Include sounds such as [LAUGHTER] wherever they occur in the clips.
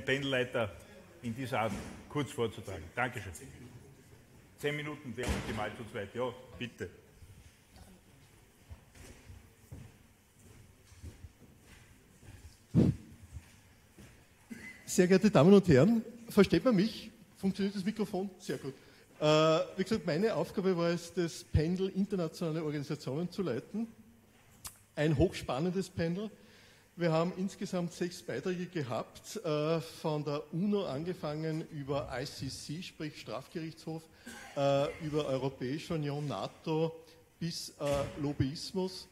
Pendelleiter in dieser Art kurz vorzutragen. Dankeschön. Zehn Minuten wäre optimal zu zweit. Ja, bitte. Sehr geehrte Damen und Herren, versteht man mich? Funktioniert das Mikrofon? Sehr gut. Äh, wie gesagt, meine Aufgabe war es, das Pendel internationale Organisationen zu leiten. Ein hochspannendes Pendel. Wir haben insgesamt sechs Beiträge gehabt, äh, von der UNO angefangen über ICC, sprich Strafgerichtshof, äh, über Europäische Union, NATO bis äh, Lobbyismus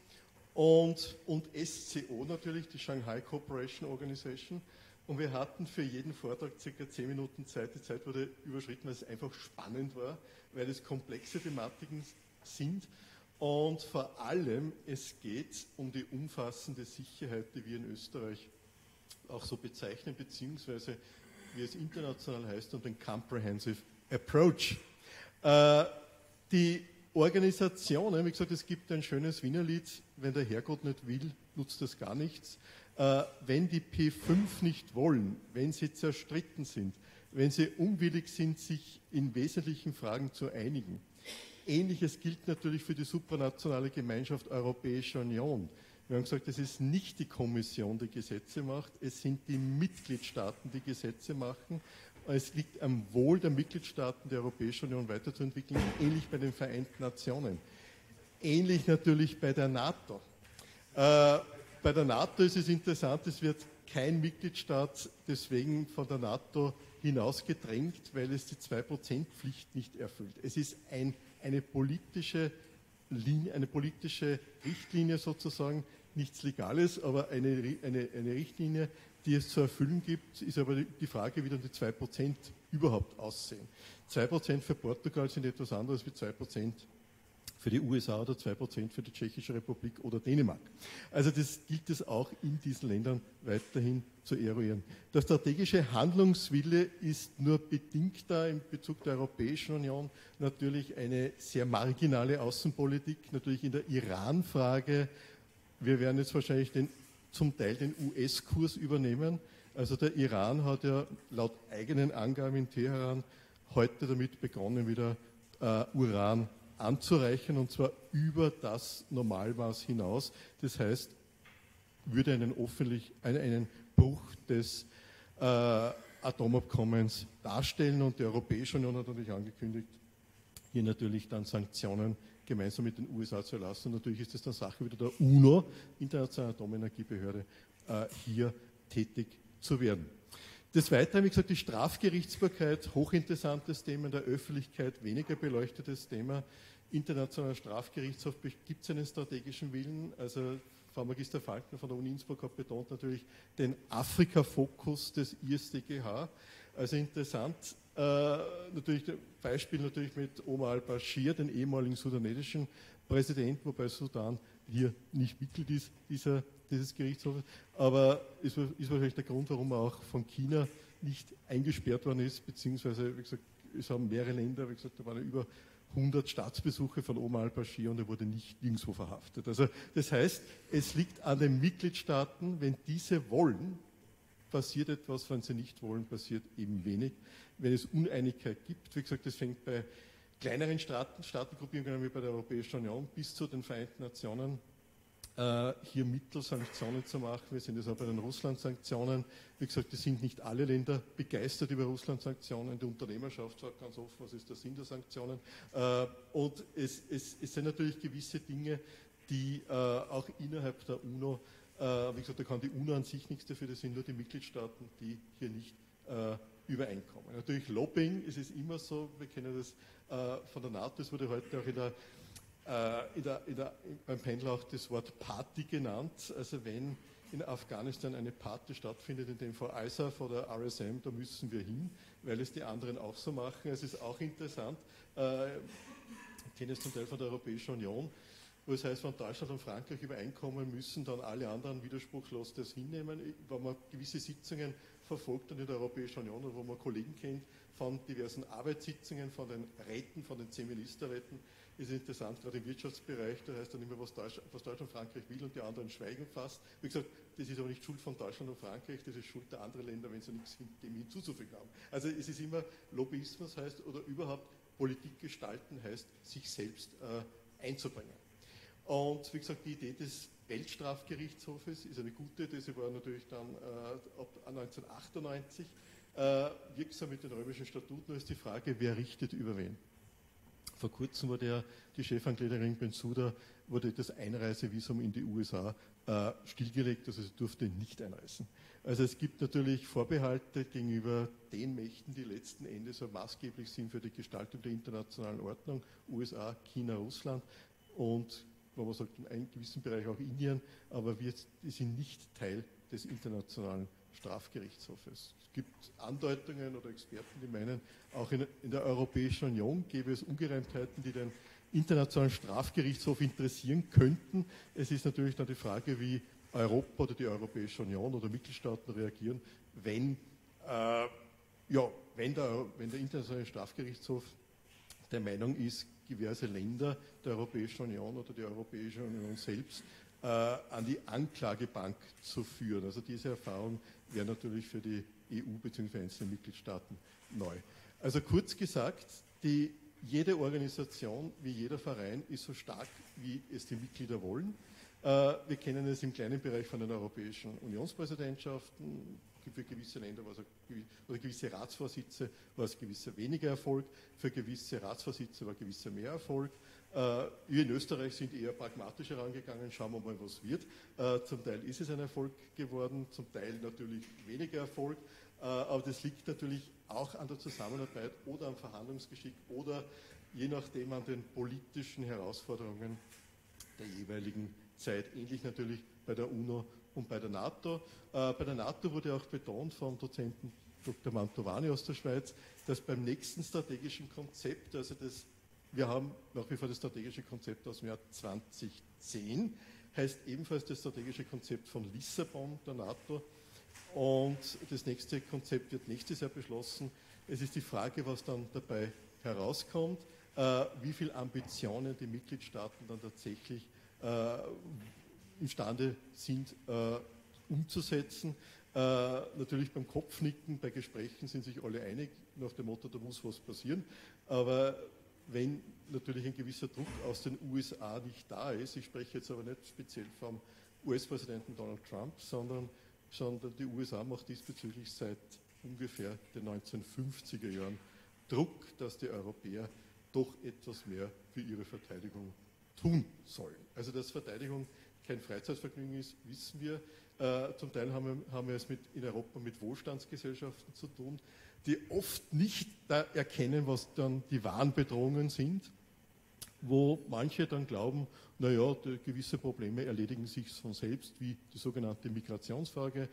und, und SCO natürlich, die Shanghai Cooperation Organization. Und wir hatten für jeden Vortrag circa zehn Minuten Zeit. Die Zeit wurde überschritten, weil es einfach spannend war, weil es komplexe Thematiken sind. Und vor allem, es geht um die umfassende Sicherheit, die wir in Österreich auch so bezeichnen, beziehungsweise wie es international heißt, um den Comprehensive Approach. Äh, die Organisationen, wie gesagt, es gibt ein schönes Wienerlied, wenn der Herrgott nicht will, nutzt das gar nichts. Äh, wenn die P5 nicht wollen, wenn sie zerstritten sind, wenn sie unwillig sind, sich in wesentlichen Fragen zu einigen. Ähnliches gilt natürlich für die supranationale Gemeinschaft Europäische Union. Wir haben gesagt, es ist nicht die Kommission, die Gesetze macht, es sind die Mitgliedstaaten, die Gesetze machen. Es liegt am Wohl der Mitgliedstaaten, die Europäische Union weiterzuentwickeln, ähnlich bei den Vereinten Nationen. Ähnlich natürlich bei der NATO. Äh, bei der NATO ist es interessant, es wird kein Mitgliedstaat deswegen von der NATO hinausgedrängt, weil es die 2%-Pflicht nicht erfüllt. Es ist ein, eine, politische Linie, eine politische Richtlinie sozusagen, nichts Legales, aber eine, eine, eine Richtlinie, die es zu erfüllen gibt, ist aber die Frage, wie dann die 2% überhaupt aussehen. 2% für Portugal sind etwas anderes wie 2% für die USA oder 2% für die Tschechische Republik oder Dänemark. Also das gilt es auch in diesen Ländern weiterhin zu eruieren. Der strategische Handlungswille ist nur bedingt da in Bezug der Europäischen Union natürlich eine sehr marginale Außenpolitik, natürlich in der Iran-Frage. Wir werden jetzt wahrscheinlich den, zum Teil den US-Kurs übernehmen. Also der Iran hat ja laut eigenen Angaben in Teheran heute damit begonnen, wieder äh, Uran anzureichern und zwar über das Normalmaß hinaus. Das heißt, würde einen, einen, einen Bruch des äh, Atomabkommens darstellen und die Europäische Union hat natürlich angekündigt, hier natürlich dann Sanktionen gemeinsam mit den USA zu erlassen. Natürlich ist es dann Sache wieder der UNO, Internationale Atomenergiebehörde, äh, hier tätig zu werden. Des Weiteren, wie gesagt, die Strafgerichtsbarkeit, hochinteressantes Thema, in der Öffentlichkeit weniger beleuchtetes Thema. Internationaler Strafgerichtshof gibt es einen strategischen Willen. Also Frau Magister Falkner von der Uni Innsbruck hat betont natürlich den Afrika-Fokus des ISDGH. Also interessant, äh, natürlich Beispiel natürlich mit Omar al-Bashir, den ehemaligen sudanesischen Präsidenten, wobei Sudan hier nicht Mitglied ist dieser dieses Gerichtshofes. Aber es ist wahrscheinlich der Grund, warum er auch von China nicht eingesperrt worden ist, beziehungsweise, wie gesagt, es haben mehrere Länder, wie gesagt, da waren über 100 Staatsbesuche von Omar al-Bashir und er wurde nicht nirgendwo verhaftet. Also das heißt, es liegt an den Mitgliedstaaten, wenn diese wollen, passiert etwas, wenn sie nicht wollen, passiert eben wenig. Wenn es Uneinigkeit gibt, wie gesagt, das fängt bei kleineren Staaten, Staatengruppierungen wie bei der Europäischen Union bis zu den Vereinten Nationen hier Mittelsanktionen zu machen. Wir sind jetzt auch bei den Russland-Sanktionen. Wie gesagt, es sind nicht alle Länder begeistert über Russland-Sanktionen. Die Unternehmerschaft sagt ganz offen, was ist der Sinn der Sanktionen. Äh, und es, es, es sind natürlich gewisse Dinge, die äh, auch innerhalb der UNO, wie gesagt, da kann die UNO an sich nichts dafür, das sind nur die Mitgliedstaaten, die hier nicht übereinkommen. Natürlich Lobbying, es ist immer so, wir kennen das von der NATO, es wurde heute auch in der äh, in der, in der, beim Panel auch das Wort Party genannt. Also wenn in Afghanistan eine Party stattfindet, in dem Fall ISAF oder RSM, da müssen wir hin, weil es die anderen auch so machen. Es ist auch interessant, äh, ich kenne es zum Teil von der Europäischen Union, wo es heißt, wenn Deutschland und Frankreich übereinkommen, müssen dann alle anderen widerspruchslos das hinnehmen. Wenn man gewisse Sitzungen verfolgt in der Europäischen Union und wo man Kollegen kennt von diversen Arbeitssitzungen, von den Räten, von den Zeministerräten, ist interessant, gerade im Wirtschaftsbereich, da heißt dann immer, was Deutschland, was Deutschland Frankreich will und die anderen schweigen fast. Wie gesagt, das ist aber nicht Schuld von Deutschland und Frankreich, das ist Schuld der anderen Länder, wenn sie nichts dem hinzuzufügen haben. Also es ist immer Lobbyismus heißt, oder überhaupt Politik gestalten heißt, sich selbst äh, einzubringen. Und wie gesagt, die Idee des Weltstrafgerichtshofes ist eine gute, das war natürlich dann äh, ab 1998 äh, wirksam mit den römischen Statuten, nur ist die Frage, wer richtet über wen. Vor kurzem wurde ja die Chefanklägerin Bensuda, wurde das Einreisevisum in die USA äh, stillgelegt, also sie durfte nicht einreisen. Also es gibt natürlich Vorbehalte gegenüber den Mächten, die letzten Endes so maßgeblich sind für die Gestaltung der internationalen Ordnung, USA, China, Russland und, wo man sagt, in einem gewissen Bereich auch Indien, aber wir sind nicht Teil des internationalen Strafgerichtshofes. Es gibt Andeutungen oder Experten, die meinen, auch in, in der Europäischen Union gäbe es Ungereimtheiten, die den Internationalen Strafgerichtshof interessieren könnten. Es ist natürlich dann die Frage, wie Europa oder die Europäische Union oder Mitgliedstaaten reagieren, wenn, äh, ja, wenn, der, wenn der Internationale Strafgerichtshof der Meinung ist, diverse Länder der Europäischen Union oder die Europäische Union selbst äh, an die Anklagebank zu führen. Also diese Erfahrung wäre natürlich für die EU bzw. einzelne Mitgliedstaaten neu. Also kurz gesagt, die, jede Organisation wie jeder Verein ist so stark, wie es die Mitglieder wollen. Äh, wir kennen es im kleinen Bereich von den europäischen Unionspräsidentschaften. Für gewisse Länder war es oder gewisse Ratsvorsitze war es gewisser weniger Erfolg, für gewisse Ratsvorsitze war gewisser mehr Erfolg. Äh, wir in Österreich sind eher pragmatisch herangegangen, schauen wir mal, was wird. Äh, zum Teil ist es ein Erfolg geworden, zum Teil natürlich weniger Erfolg, äh, aber das liegt natürlich auch an der Zusammenarbeit oder am Verhandlungsgeschick oder je nachdem an den politischen Herausforderungen der jeweiligen Zeit. Ähnlich natürlich bei der UNO und bei der NATO. Bei der NATO wurde auch betont vom Dozenten Dr. Mantovani aus der Schweiz, dass beim nächsten strategischen Konzept, also das wir haben nach wie vor das strategische Konzept aus dem Jahr 2010, heißt ebenfalls das strategische Konzept von Lissabon der NATO. Und das nächste Konzept wird nächstes Jahr beschlossen. Es ist die Frage, was dann dabei herauskommt, äh, wie viele Ambitionen die Mitgliedstaaten dann tatsächlich äh, imstande sind äh, umzusetzen. Äh, natürlich beim Kopfnicken, bei Gesprächen sind sich alle einig, nach dem Motto, da muss was passieren. Aber wenn natürlich ein gewisser Druck aus den USA nicht da ist. Ich spreche jetzt aber nicht speziell vom US-Präsidenten Donald Trump, sondern, sondern die USA macht diesbezüglich seit ungefähr den 1950er Jahren Druck, dass die Europäer doch etwas mehr für ihre Verteidigung tun sollen. Also dass Verteidigung kein Freizeitvergnügen ist, wissen wir. Äh, zum Teil haben wir, haben wir es mit, in Europa mit Wohlstandsgesellschaften zu tun die oft nicht erkennen, was dann die wahren Bedrohungen sind, wo manche dann glauben, naja, gewisse Probleme erledigen sich von selbst, wie die sogenannte Migrationsfrage, äh,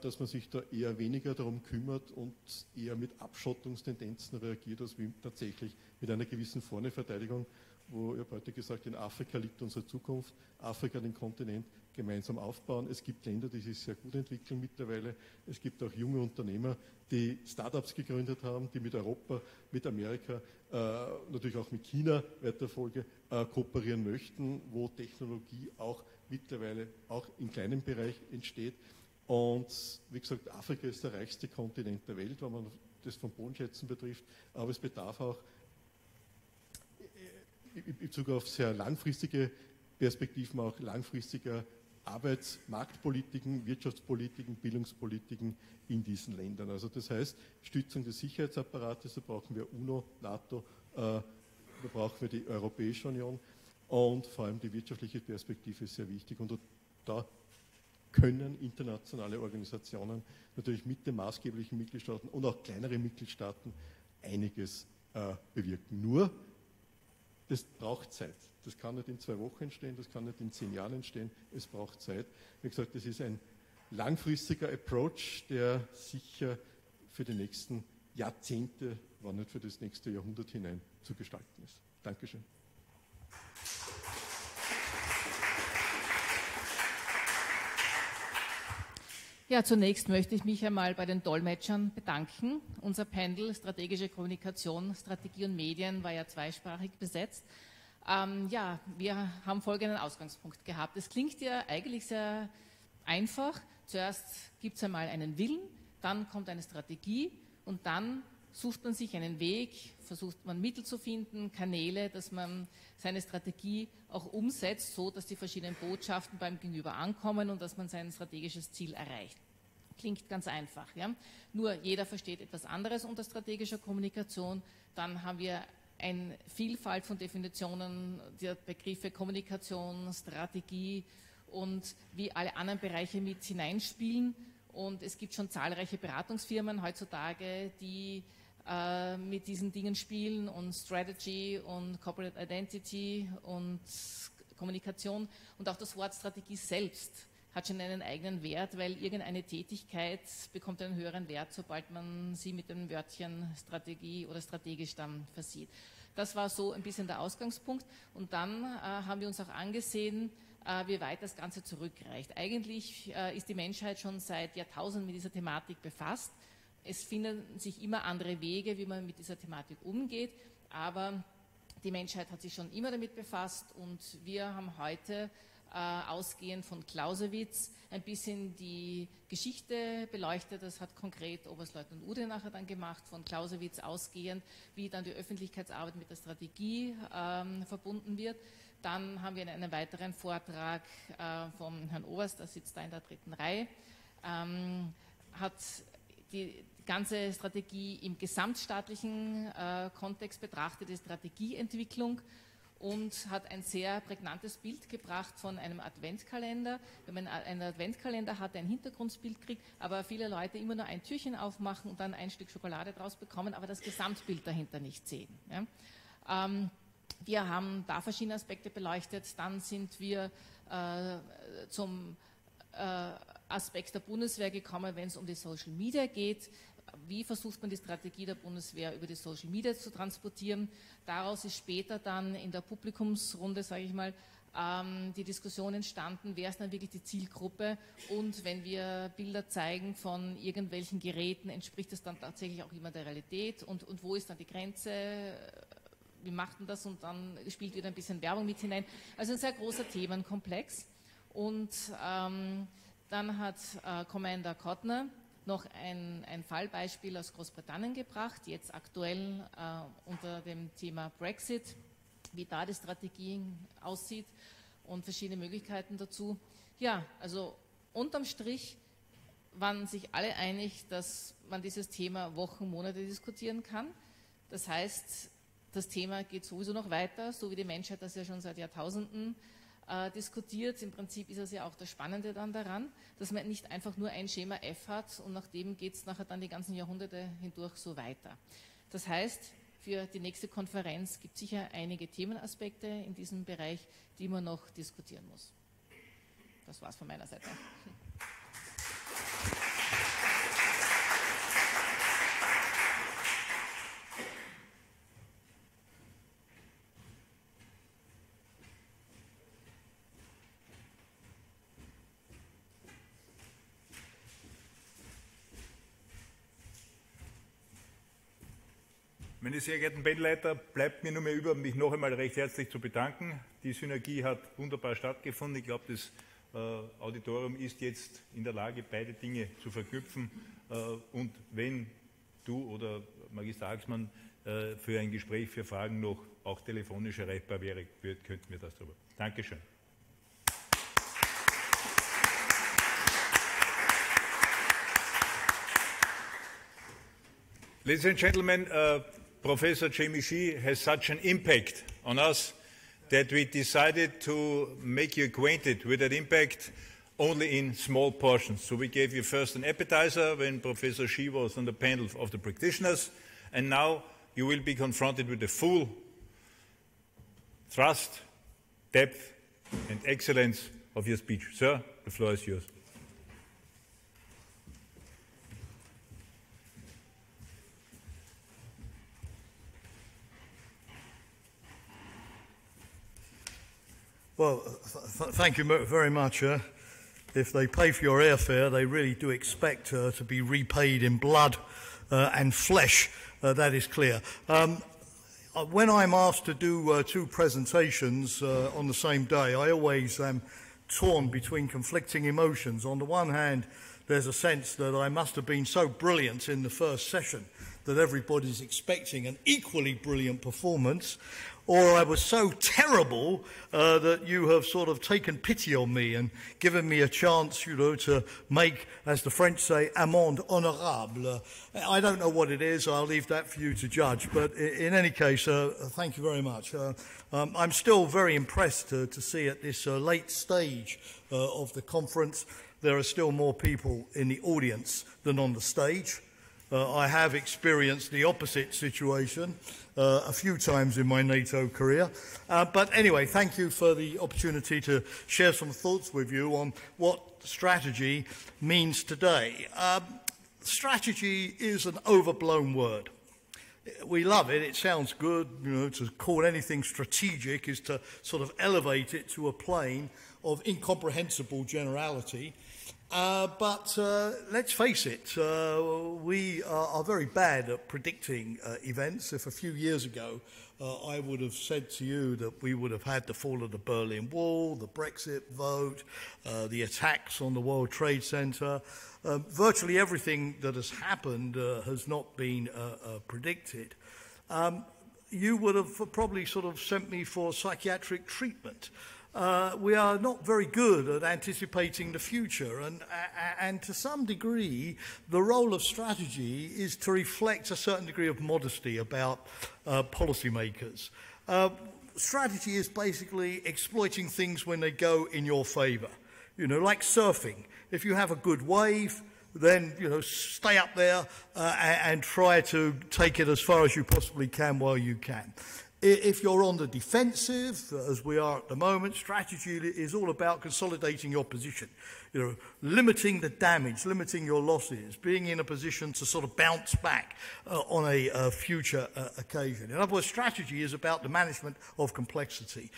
dass man sich da eher weniger darum kümmert und eher mit Abschottungstendenzen reagiert, als wie tatsächlich mit einer gewissen Vorneverteidigung, wo ich habe heute gesagt, in Afrika liegt unsere Zukunft, Afrika den Kontinent gemeinsam aufbauen. Es gibt Länder, die sich sehr gut entwickeln mittlerweile. Es gibt auch junge Unternehmer, die Startups gegründet haben, die mit Europa, mit Amerika, äh, natürlich auch mit China weiter Folge äh, kooperieren möchten, wo Technologie auch mittlerweile auch im kleinen Bereich entsteht. Und wie gesagt, Afrika ist der reichste Kontinent der Welt, wenn man das von Bodenschätzen betrifft, aber es bedarf auch in Bezug auf sehr langfristige Perspektiven auch langfristiger Arbeitsmarktpolitiken, Wirtschaftspolitiken, Bildungspolitiken in diesen Ländern. Also das heißt, Stützung des Sicherheitsapparates, da brauchen wir UNO, NATO, äh, da brauchen wir die Europäische Union und vor allem die wirtschaftliche Perspektive ist sehr wichtig. Und da können internationale Organisationen natürlich mit den maßgeblichen Mitgliedstaaten und auch kleinere Mitgliedstaaten einiges äh, bewirken. Nur, das braucht Zeit. Das kann nicht in zwei Wochen entstehen, das kann nicht in zehn Jahren entstehen, es braucht Zeit. Wie gesagt, das ist ein langfristiger Approach, der sicher für die nächsten Jahrzehnte, wenn nicht für das nächste Jahrhundert hinein zu gestalten ist. Dankeschön. Ja, zunächst möchte ich mich einmal bei den Dolmetschern bedanken. Unser Panel Strategische Kommunikation, Strategie und Medien war ja zweisprachig besetzt. Ähm, ja, wir haben folgenden Ausgangspunkt gehabt. Es klingt ja eigentlich sehr einfach. Zuerst gibt es einmal einen Willen, dann kommt eine Strategie und dann sucht man sich einen Weg, versucht man Mittel zu finden, Kanäle, dass man seine Strategie auch umsetzt, so dass die verschiedenen Botschaften beim Gegenüber ankommen und dass man sein strategisches Ziel erreicht. Klingt ganz einfach. Ja? Nur jeder versteht etwas anderes unter strategischer Kommunikation. Dann haben wir eine Vielfalt von Definitionen der Begriffe Kommunikation, Strategie und wie alle anderen Bereiche mit hineinspielen. Und es gibt schon zahlreiche Beratungsfirmen heutzutage, die äh, mit diesen Dingen spielen und Strategy und Corporate Identity und Kommunikation und auch das Wort Strategie selbst hat schon einen eigenen Wert, weil irgendeine Tätigkeit bekommt einen höheren Wert, sobald man sie mit dem Wörtchen Strategie oder strategisch dann versieht. Das war so ein bisschen der Ausgangspunkt. Und dann äh, haben wir uns auch angesehen, äh, wie weit das Ganze zurückreicht. Eigentlich äh, ist die Menschheit schon seit Jahrtausenden mit dieser Thematik befasst. Es finden sich immer andere Wege, wie man mit dieser Thematik umgeht, aber die Menschheit hat sich schon immer damit befasst und wir haben heute äh, ausgehend von Clausewitz ein bisschen die Geschichte beleuchtet. Das hat konkret Oberstleutnant Ude nachher dann gemacht, von Clausewitz ausgehend, wie dann die Öffentlichkeitsarbeit mit der Strategie ähm, verbunden wird. Dann haben wir einen weiteren Vortrag äh, vom Herrn Oberst, der sitzt da in der dritten Reihe, ähm, hat die ganze Strategie im gesamtstaatlichen äh, Kontext betrachtet, die Strategieentwicklung und hat ein sehr prägnantes Bild gebracht von einem Adventkalender. Wenn man einen Adventkalender hat, ein Hintergrundbild kriegt, aber viele Leute immer nur ein Türchen aufmachen und dann ein Stück Schokolade draus bekommen, aber das Gesamtbild dahinter nicht sehen. Ja. Ähm, wir haben da verschiedene Aspekte beleuchtet. Dann sind wir äh, zum äh, Aspekt der Bundeswehr gekommen, wenn es um die Social Media geht wie versucht man die Strategie der Bundeswehr über die Social Media zu transportieren. Daraus ist später dann in der Publikumsrunde, sage ich mal, ähm, die Diskussion entstanden, wer ist dann wirklich die Zielgruppe? Und wenn wir Bilder zeigen von irgendwelchen Geräten, entspricht das dann tatsächlich auch immer der Realität? Und, und wo ist dann die Grenze, wie macht man das? Und dann spielt wieder ein bisschen Werbung mit hinein. Also ein sehr großer Themenkomplex. Und ähm, dann hat äh, Commander Kottner noch ein, ein Fallbeispiel aus Großbritannien gebracht, jetzt aktuell äh, unter dem Thema Brexit, wie da die Strategie aussieht und verschiedene Möglichkeiten dazu. Ja, also unterm Strich waren sich alle einig, dass man dieses Thema Wochen, Monate diskutieren kann. Das heißt, das Thema geht sowieso noch weiter, so wie die Menschheit das ja schon seit Jahrtausenden äh, diskutiert. Im Prinzip ist es ja auch das Spannende dann daran, dass man nicht einfach nur ein Schema F hat und nach dem geht es nachher dann die ganzen Jahrhunderte hindurch so weiter. Das heißt, für die nächste Konferenz gibt es sicher einige Themenaspekte in diesem Bereich, die man noch diskutieren muss. Das war's von meiner Seite. Meine sehr geehrten Bandleiter, bleibt mir nur mehr über, mich noch einmal recht herzlich zu bedanken. Die Synergie hat wunderbar stattgefunden. Ich glaube, das äh, Auditorium ist jetzt in der Lage, beide Dinge zu verknüpfen. Äh, und wenn du oder Magister Axmann äh, für ein Gespräch, für Fragen noch auch telefonisch erreichbar wäre, könnten wir das darüber. Dankeschön. Ladies and gentlemen, uh, Professor Shea has such an impact on us that we decided to make you acquainted with that impact only in small portions. So we gave you first an appetizer when Professor Shea was on the panel of the practitioners, and now you will be confronted with the full thrust, depth, and excellence of your speech. Sir, the floor is yours. Well, th- thank you very much. Uh, if they pay for your airfare, they really do expect uh, to be repaid in blood uh, and flesh. Uh, that is clear. Um, uh, when I'm asked to do uh, two presentations uh, on the same day, I always am torn between conflicting emotions. On the one hand, there's a sense that I must have been so brilliant in the first session that everybody's expecting an equally brilliant performance or I was so terrible uh, that you have sort of taken pity on me and given me a chance, you know, to make, as the French say, amende honorable. Uh, I don't know what it is. I'll leave that for you to judge. But in any case, uh, thank you very much. Uh, um, I'm still very impressed to see at this uh, late stage uh, of the conference there are still more people in the audience than on the stage. Uh, I have experienced the opposite situation uh, a few times in my NATO career. Uh, but anyway, thank you for the opportunity to share some thoughts with you on what strategy means today. Um, strategy is an overblown word. We love it, it sounds good. You know, to call anything strategic is to sort of elevate it to a plane of incomprehensible generality. Uh, but uh, let's face it, uh, we are, are, very bad at predicting uh, events. If a few years ago uh, I would have said to you that we would have had the fall of the Berlin Wall, the Brexit vote, the attacks on the World Trade Center, virtually everything that has happened has not been predicted. Um, you would have probably sort of sent me for psychiatric treatment uh, we are not very good at anticipating the future. And, and to some degree, the role of strategy is to reflect a certain degree of modesty about uh, policymakers. Uh, strategy is basically exploiting things when they go in your favor. You know, like surfing. If you have a good wave, then you know stay up there uh, and, and try to take it as far as you possibly can while you can. If you're on the defensive, as we are at the moment, strategy is all about consolidating your position, you know, limiting the damage, limiting your losses, being in a position to sort of bounce back uh, on a future uh, occasion. In other words, strategy is about the management of complexity.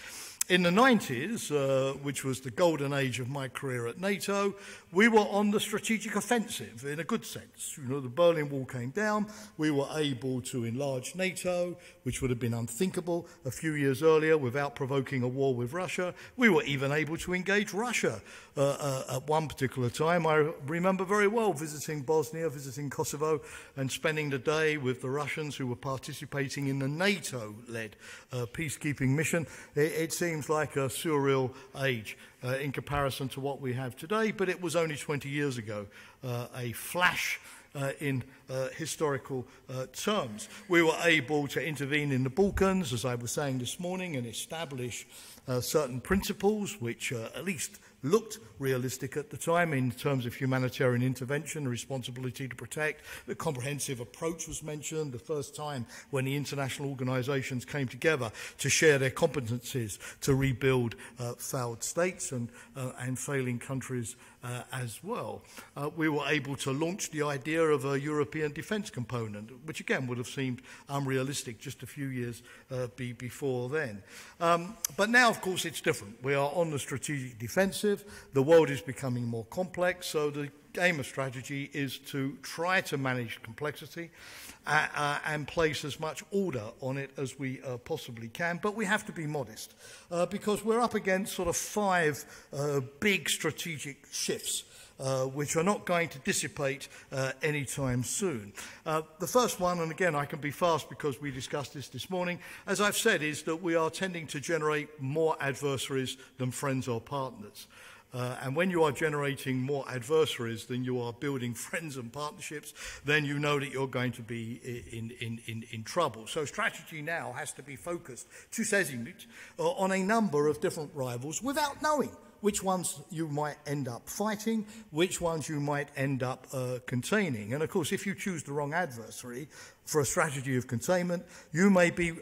In the 90s, uh, which was the golden age of my career at NATO, we were on the strategic offensive in a good sense. You know, the Berlin Wall came down. We were able to enlarge NATO, which would have been unthinkable a few years earlier without provoking a war with Russia. We were even able to engage Russia uh, uh, at one particular time. I remember very well visiting Bosnia, visiting Kosovo, and spending the day with the Russians who were participating in the NATO led uh, peacekeeping mission. It, it seems like a surreal age uh, in comparison to what we have today, but it was only 20 years ago, uh, a flash uh, in uh, historical uh, terms. We were able to intervene in the Balkans, as I was saying this morning, and establish uh, certain principles which uh, at least looked realistic at the time in terms of humanitarian intervention, responsibility to protect. The comprehensive approach was mentioned, the first time when the international organizations came together to share their competencies to rebuild uh, failed states and, uh, and failing countries uh, as well. Uh, we were able to launch the idea of a European defence component, which again would have seemed unrealistic just a few years uh, be before then. Um, but now, of course, it's different. We are on the strategic defensive. The world is becoming more complex, so the game of strategy is to try to manage complexity uh, uh, and place as much order on it as we uh, possibly can. But we have to be modest uh, because we're up against sort of five uh, big strategic shifts. Uh, which are not going to dissipate anytime soon. The first one, and again, I can be fast because we discussed this this morning, as I've said, is that we are tending to generate more adversaries than friends or partners. Uh, and when you are generating more adversaries than you are building [LAUGHS] friends and partnerships, then you know that you're going to be in, in, in, in trouble. So strategy now has to be focused, to uh, on a number of different rivals without knowing which ones you might end up fighting, which ones you might end up uh, containing. And of course, if you choose the wrong adversary for a strategy of containment, you may be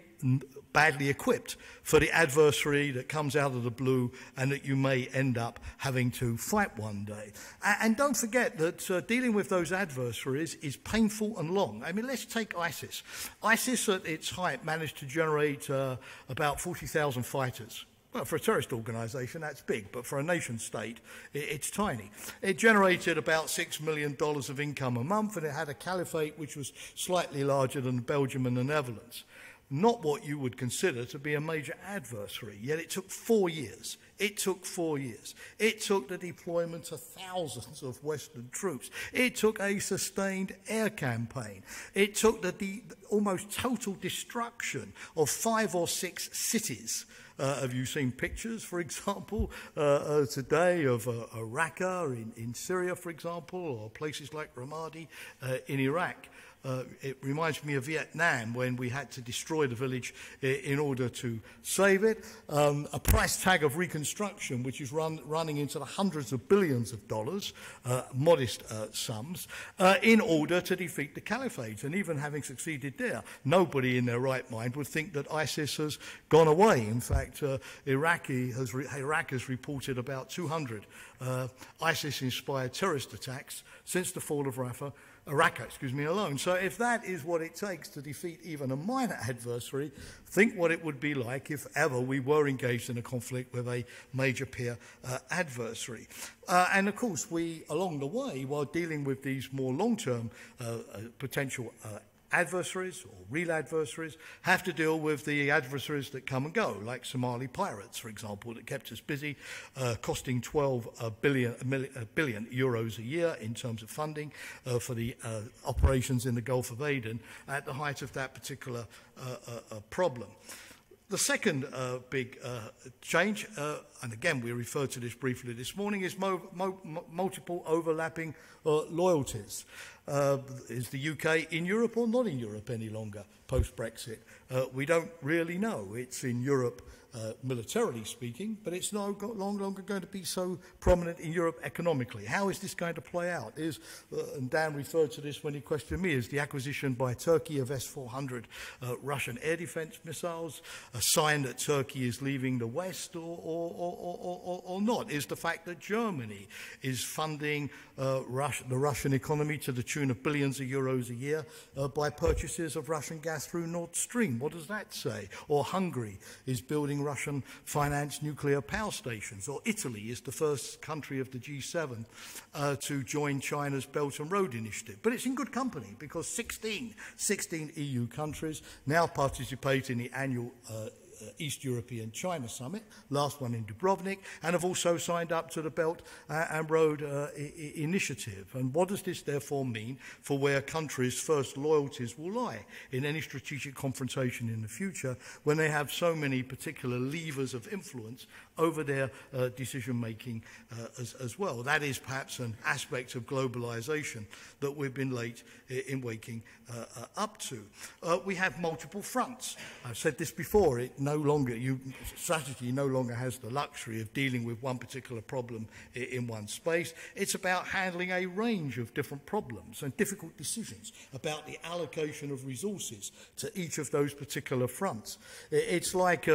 badly equipped for the adversary that comes out of the blue and that you may end up having to fight one day. And don't forget that uh, dealing with those adversaries is painful and long. I mean, let's take ISIS. ISIS at its height managed to generate uh, about 40,000 fighters Well, for a terrorist organisation, that's big, but for a nation state, it, it's tiny. It generated about $6 million of income a month, and it had a caliphate which was slightly larger than Belgium and the Netherlands. Not what you would consider to be a major adversary, yet it took four years. It took four years. It took the deployment of thousands of Western troops. It took a sustained air campaign. It took the, the almost total destruction of five or six cities uh, have you seen pictures, for example, uh, uh, today of uh, Raqqa in, in Syria, for example, or places like Ramadi uh, in Iraq? Uh, it reminds me of Vietnam when we had to destroy the village in order to save it. Um, a price tag of reconstruction, which is run, running into the hundreds of billions of dollars, uh, modest uh, sums, uh, in order to defeat the caliphate. And even having succeeded there, nobody in their right mind would think that ISIS has gone away. In fact, uh, Iraqi has Iraq has reported about 200 uh, ISIS-inspired terrorist attacks since the fall of Rafah Iraq, excuse me, alone. So if that is what it takes to defeat even a minor adversary, think what it would be like if ever we were engaged in a conflict with a major peer uh, adversary. Uh, and of course, we, along the way, while dealing with these more long-term uh, uh potential uh, adversaries or real adversaries have to deal with the adversaries that come and go, like Somali pirates, for example, that kept us busy, uh, costing 12 uh, billion, billion euros a year in terms of funding uh, for the uh, operations in the Gulf of Aden at the height of that particular uh, uh, problem. The second uh, big uh, change, uh, and again we referred to this briefly this morning, is multiple overlapping uh, loyalties. Uh, is the UK in Europe or not in Europe any longer post Brexit? Uh, we don't really know. It's in Europe uh, militarily speaking, but it's no long longer going to be so prominent in Europe economically. How is this going to play out? Is, uh, and Dan referred to this when he questioned me, is the acquisition by Turkey of S-400 uh, Russian air defense missiles a sign that Turkey is leaving the West or, or, or, or, or not? Is the fact that Germany is funding uh, Rus the Russian economy to the tune of billions of euros a year uh, by purchases of Russian gas through Nord Stream? What does that say? Or Hungary is building Russian financed nuclear power stations, or Italy is the first country of the G7 uh, to join China's Belt and Road Initiative. But it's in good company because 16, 16 EU countries now participate in the annual uh, East European China Summit, last one in Dubrovnik, and have also signed up to the Belt uh, and Road uh, Initiative. And what does this therefore mean for where countries' first loyalties will lie in any strategic confrontation in the future when they have so many particular levers of influence over their uh, decision making uh, as, as well? That is perhaps an aspect of globalization that we've been late in waking uh, uh, up to. Uh, we have multiple fronts. I've said this before, it no longer, you, strategy no longer has the luxury of dealing with one particular problem in one space. It's about handling a range of different problems and difficult decisions about the allocation of resources to each of those particular fronts. It's like,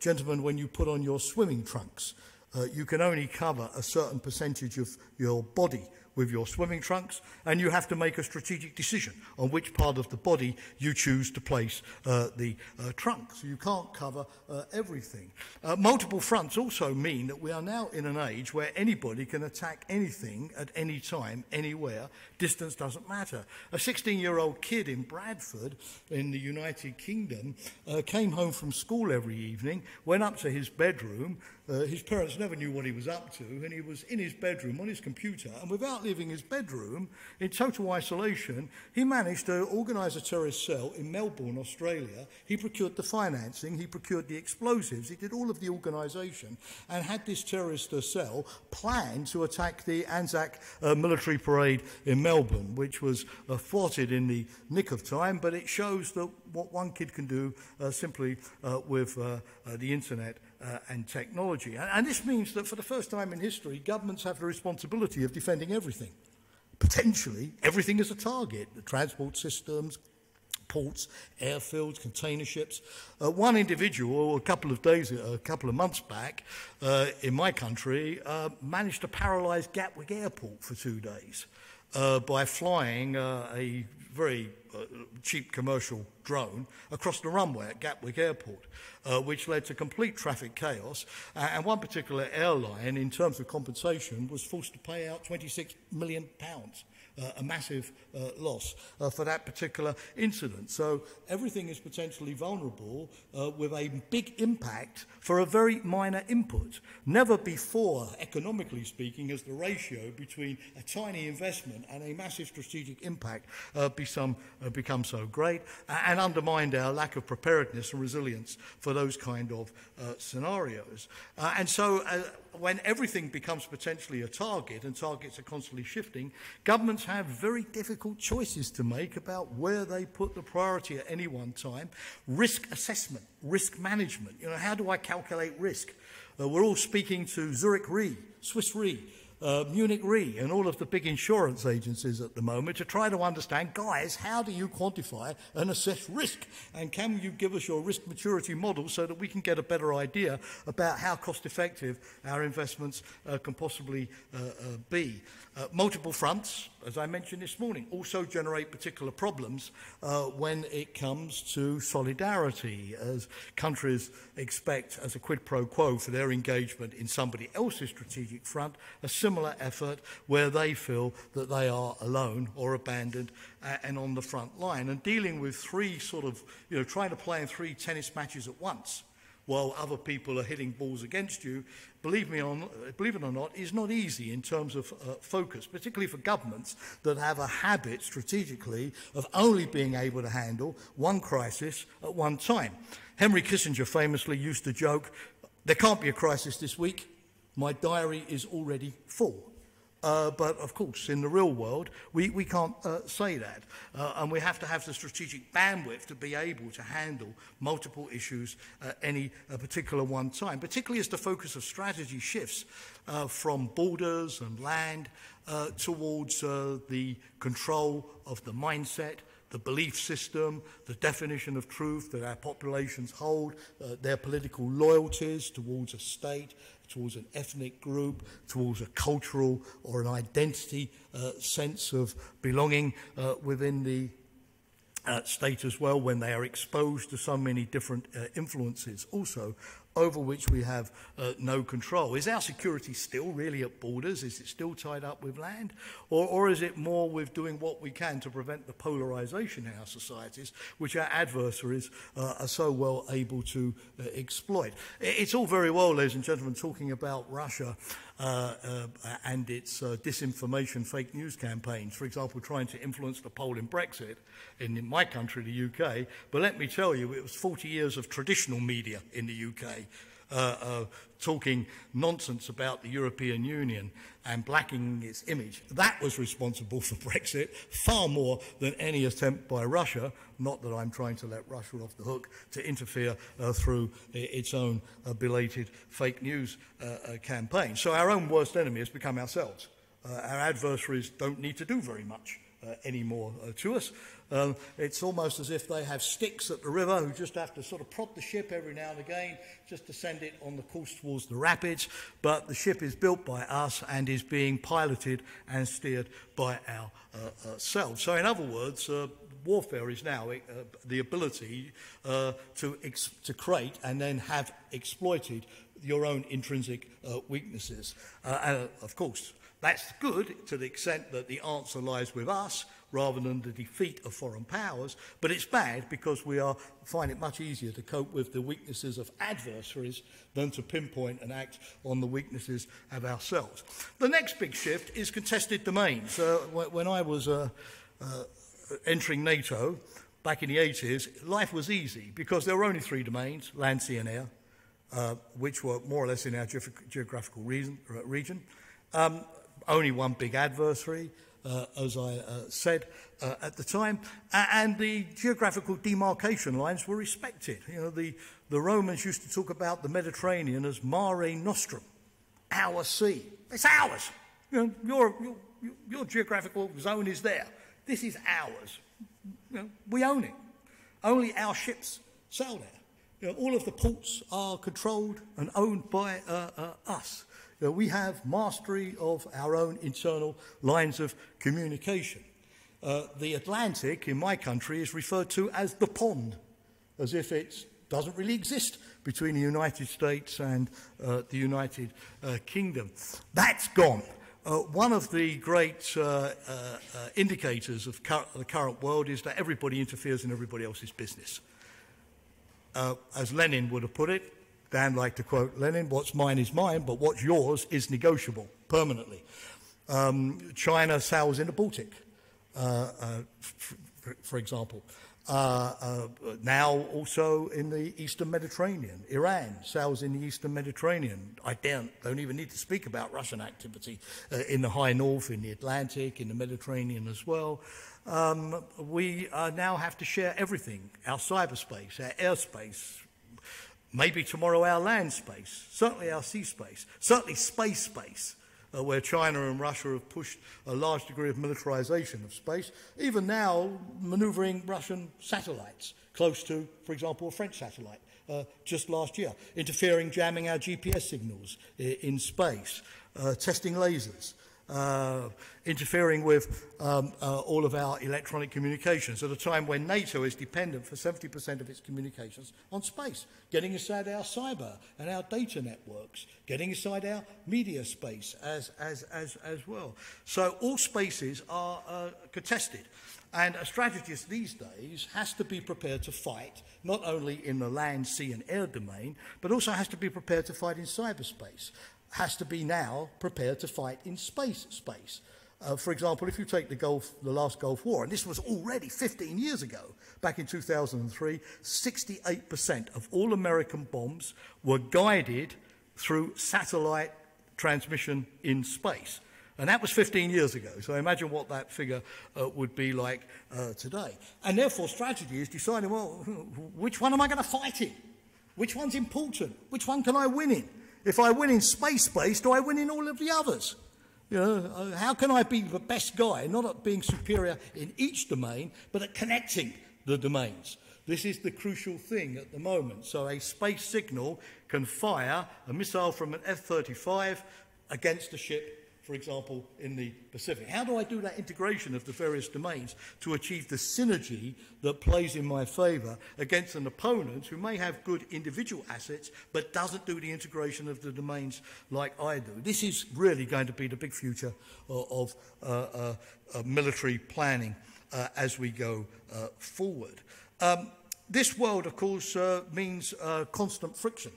gentlemen, when you put on your swimming trunks, uh, you can only cover a certain percentage of your body with your swimming trunks, and you have to make a strategic decision on which part of the body you choose to place uh, the uh, trunk. So you can't cover uh, everything. Uh, multiple fronts also mean that we are now in an age where anybody can attack anything at any time, anywhere. Distance doesn't matter. A 16 year old kid in Bradford, in the United Kingdom, uh, came home from school every evening, went up to his bedroom, uh, his parents never knew what he was up to, and he was in his bedroom on his computer, and without leaving his bedroom, in total isolation, he managed to organise a terrorist cell in Melbourne, Australia. He procured the financing, he procured the explosives, he did all of the organisation, and had this terrorist uh, cell planned to attack the Anzac uh, military parade in Melbourne, which was uh, thwarted in the nick of time, but it shows that what one kid can do uh, simply uh, with the internet uh, and technology. And, and this means that for the first time in history, governments have the responsibility of defending everything. Potentially, everything is a target the transport systems, ports, airfields, container ships. Uh, one individual, a couple of days, a couple of months back, uh, in my country, uh, managed to paralyze Gatwick Airport for two days uh, by flying uh, a very uh, cheap commercial drone across the runway at Gatwick Airport, uh, which led to complete traffic chaos. Uh, and one particular airline, in terms of compensation, was forced to pay out 26 million pounds uh, a massive uh, loss uh, for that particular incident. So everything is potentially vulnerable uh, with a big impact for a very minor input. Never before, economically speaking, has the ratio between a tiny investment and a massive strategic impact uh, become, become so great and undermined our lack of preparedness and resilience for those kind of scenarios. And so when everything becomes potentially a target and targets are constantly shifting, governments have very difficult choices to make about where they put the priority at any one time. Risk assessment, risk management. You know, how do I calculate risk? Uh, we're all speaking to Zurich Re, Swiss Re, uh, Munich Re and all of the big insurance agencies at the moment to try to understand, guys, how do you quantify and assess risk? And can you give us your risk maturity model so that we can get a better idea about how cost effective our investments uh, can possibly uh, uh, be? Uh, multiple fronts, as I mentioned this morning, also generate particular problems uh, when it comes to solidarity, as countries expect as a quid pro quo for their engagement in somebody else's strategic front, a similar effort where they feel that they are alone or abandoned uh, and on the front line. And dealing with three sort of, you know, trying to play in three tennis matches at once while other people are hitting balls against you, believe, me on, believe it or not, is not easy in terms of uh, focus, particularly for governments that have a habit strategically of only being able to handle one crisis at one time. Henry Kissinger famously used to joke, there can't be a crisis this week, my diary is already full. Uh, but of course, in the real world, we, we can't uh, say that. Uh, and we have to have the strategic bandwidth to be able to handle multiple issues at any uh, particular one time, particularly as the focus of strategy shifts uh, from borders and land uh, towards the control of the mindset, the belief system, the definition of truth that our populations hold, uh, their political loyalties towards a state, towards an ethnic group, towards a cultural or an identity uh, sense of belonging uh, within the uh, state as well when they are exposed to so many different uh, influences. Also over which we have uh, no control. Is our security still really at borders? Is it still tied up with land? Or, or is it more with doing what we can to prevent the polarization in our societies, which our adversaries uh, are so well able to uh, exploit? It's all very well, ladies and gentlemen, talking about Russia and its uh, disinformation fake news campaigns, for example, trying to influence the poll in Brexit in, in my country, the UK. But let me tell you, it was 40 years of traditional media in the UK uh, uh, talking nonsense about the European Union and blackening its image. That was responsible [LAUGHS] for Brexit far more than any attempt by Russia, not that I'm trying to let Russia off the hook, to interfere uh, through its own uh, belated fake news uh, uh, campaign. So our own worst enemy has become ourselves. our adversaries don't need to do very much anymore to us. Um, it's almost as if they have sticks at the river who just have to sort of prop the ship every now and again just to send it on the course towards the rapids. But the ship is built by us and is being piloted and steered by ourselves. Uh, so, in other words, uh, warfare is now uh, the ability uh, to, to create and then have exploited your own intrinsic uh, weaknesses. Uh, and of course, that's good to the extent that the answer lies with us rather than the defeat of foreign powers, but it's bad because we are, find it much easier to cope with the weaknesses of adversaries than to pinpoint and act on the weaknesses of ourselves. The next big shift is contested domains. Uh, when I was uh, uh, entering NATO back in the 80s, life was easy because there were only three domains land, sea, and air. Uh, which were more or less in our ge- geographical reason, uh, region. Um, only one big adversary, as I uh, said uh, at the time, and the geographical demarcation lines were respected. You know, the, the Romans used to talk about the Mediterranean as Mare Nostrum, our sea. It's ours. You know, your, your, your geographical zone is there. This is ours. You know, we own it. Only our ships sail there. You know, all of the ports are controlled and owned by uh, uh, us we have mastery of our own internal lines of communication. uh, the Atlantic in my country is referred to as the pond, as if it doesn't really exist between the United States and uh, the United uh, Kingdom. That's gone. Uh, one of the great uh, uh, uh, indicators of cur- the current world is that everybody interferes in everybody else's business. as Lenin would have put it, Dan liked to quote Lenin, what's mine is mine, but what's yours is negotiable permanently. Um, China sails in the Baltic, uh, uh, for, for, example. Uh, uh, now also in the Eastern Mediterranean. Iran sails in the Eastern Mediterranean. I don't, don't even need to speak about Russian activity uh, in the high north, in the Atlantic, in the Mediterranean as well. Um, we uh, now have to share everything our cyberspace, our airspace, maybe tomorrow our land space, certainly our sea space, certainly space space uh, where China and Russia have pushed a large degree of militarization of space, even now maneuvering Russian satellites close to, for example, a French satellite uh, just last year, interfering, jamming our GPS signals in space, uh, testing lasers uh, interfering with um, uh, all of our electronic communications at a time when NATO is dependent for 70% of its communications on space, getting inside our cyber and our data networks, getting inside our media space as, as, as, as well. So all spaces are uh, contested. And a strategist these days has to be prepared to fight not only in the land, sea, and air domain, but also has to be prepared to fight in cyberspace has to be now prepared to fight in space space. Uh, for example, if you take the, Gulf, the last Gulf War, and this was already 15 years ago, back in 2003, 68% of all American bombs were guided through satellite transmission in space. And that was 15 years ago. So imagine what that figure uh, would be like uh, today. And therefore, strategy is deciding, well, which one am I going to fight in? Which one's important? Which one can I win in? If I win in space space, do I win in all of the others? You know, uh, how can I be the best guy, not at being superior in each domain, but at connecting the domains? This is the crucial thing at the moment. So a space signal can fire a missile from an F-35 against a ship for example, in the Pacific? How do I do that integration of the various domains to achieve the synergy that plays in my favor against an opponent who may have good individual assets but doesn't do the integration of the domains like I do? This is really going to be the big future of, uh, uh, uh, military planning uh, as we go uh, forward. Um, this world, of course, uh, means constant friction,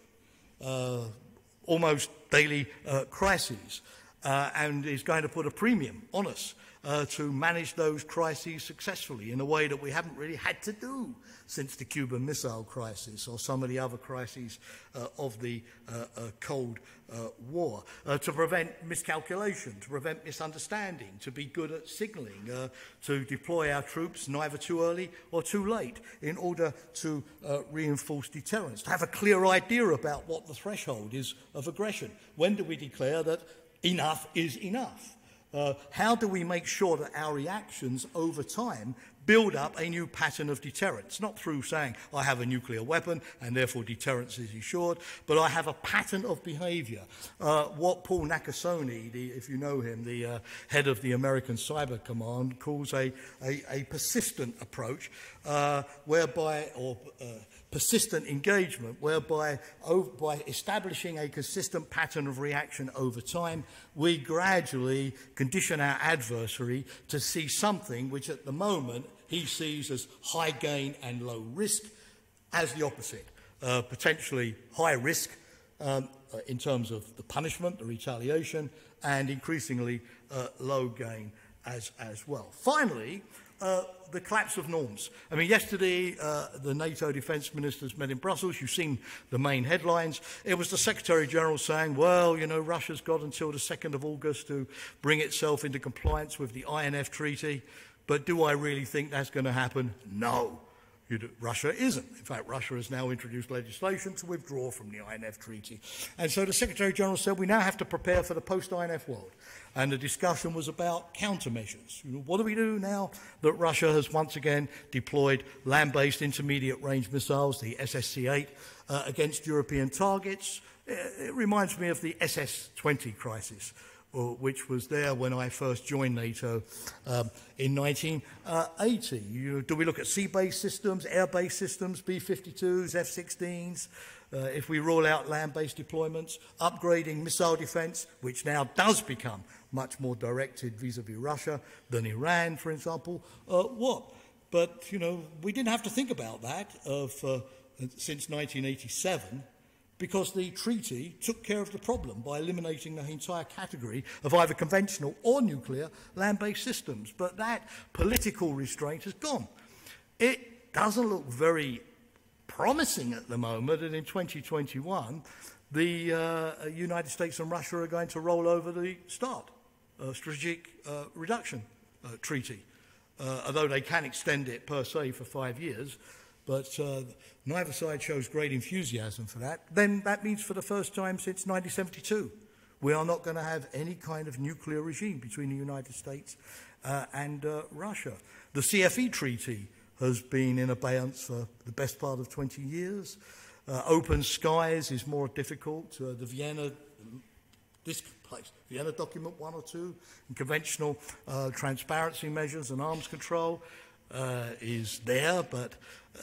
almost daily crises uh, and is going to put a premium on us uh, to manage those crises successfully in a way that we haven't really had to do since the Cuban Missile Crisis or some of the other crises uh, of the uh, uh, Cold uh, War, to prevent miscalculation, to prevent misunderstanding, to be good at signalling, to deploy our troops neither too early or too late in order to reinforce deterrence, to have a clear idea about what the threshold is of aggression. When do we declare that enough is enough. Uh, how do we make sure that our reactions over time build up a new pattern of deterrence? Not through saying, I have a nuclear weapon and therefore deterrence is assured, but I have a pattern of behavior. Uh, what Paul Nakasone, the, if you know him, the uh, head of the American Cyber Command, calls a, a, a persistent approach, uh, whereby, or uh, persistent engagement, whereby over, by establishing a consistent pattern of reaction over time, we gradually condition our adversary to see something which at the moment he sees as high gain and low risk, as the opposite, uh, potentially high risk um, uh, in terms of the punishment, the retaliation, and increasingly uh, low gain as, as well. Finally, uh, the collapse of norms. I mean, yesterday uh, the NATO defence ministers met in Brussels. You've seen the main headlines. It was the Secretary General saying, well, you know, Russia's got until the 2nd of August to bring itself into compliance with the INF Treaty. But do I really think that's going to happen? No. Russia isn't. In fact, Russia has now introduced legislation to withdraw from the INF Treaty. And so the Secretary General said we now have to prepare for the post INF world. And the discussion was about countermeasures. You know, what do we do now that Russia has once again deployed land based intermediate range missiles, the SSC 8, uh, against European targets? It reminds me of the SS 20 crisis which was there when I first joined NATO um, in 1980. You, do we look at sea-based systems, air-based systems, B-52s, F-16s? Uh, if we roll out land-based deployments, upgrading missile defense, which now does become much more directed vis-a-vis Russia than Iran, for example, uh, what? But, you know, we didn't have to think about that uh, since 1987 because the treaty took care of the problem by eliminating the entire category of either conventional or nuclear land-based systems. But that political restraint has gone. It doesn't look very promising at the moment and in 2021 the uh, United States and Russia are going to roll over the START, Strategic uh, Reduction uh, Treaty. Uh, although they can extend it per se for five years, but uh, neither side shows great enthusiasm for that, then that means for the first time since 1972, we are not going to have any kind of nuclear regime between the United States uh, and uh, Russia. The CFE treaty has been in abeyance for the best part of 20 years. Uh, open skies is more difficult. Uh, the Vienna, this place, Vienna document one or two, and conventional uh, transparency measures and arms control uh, is there, but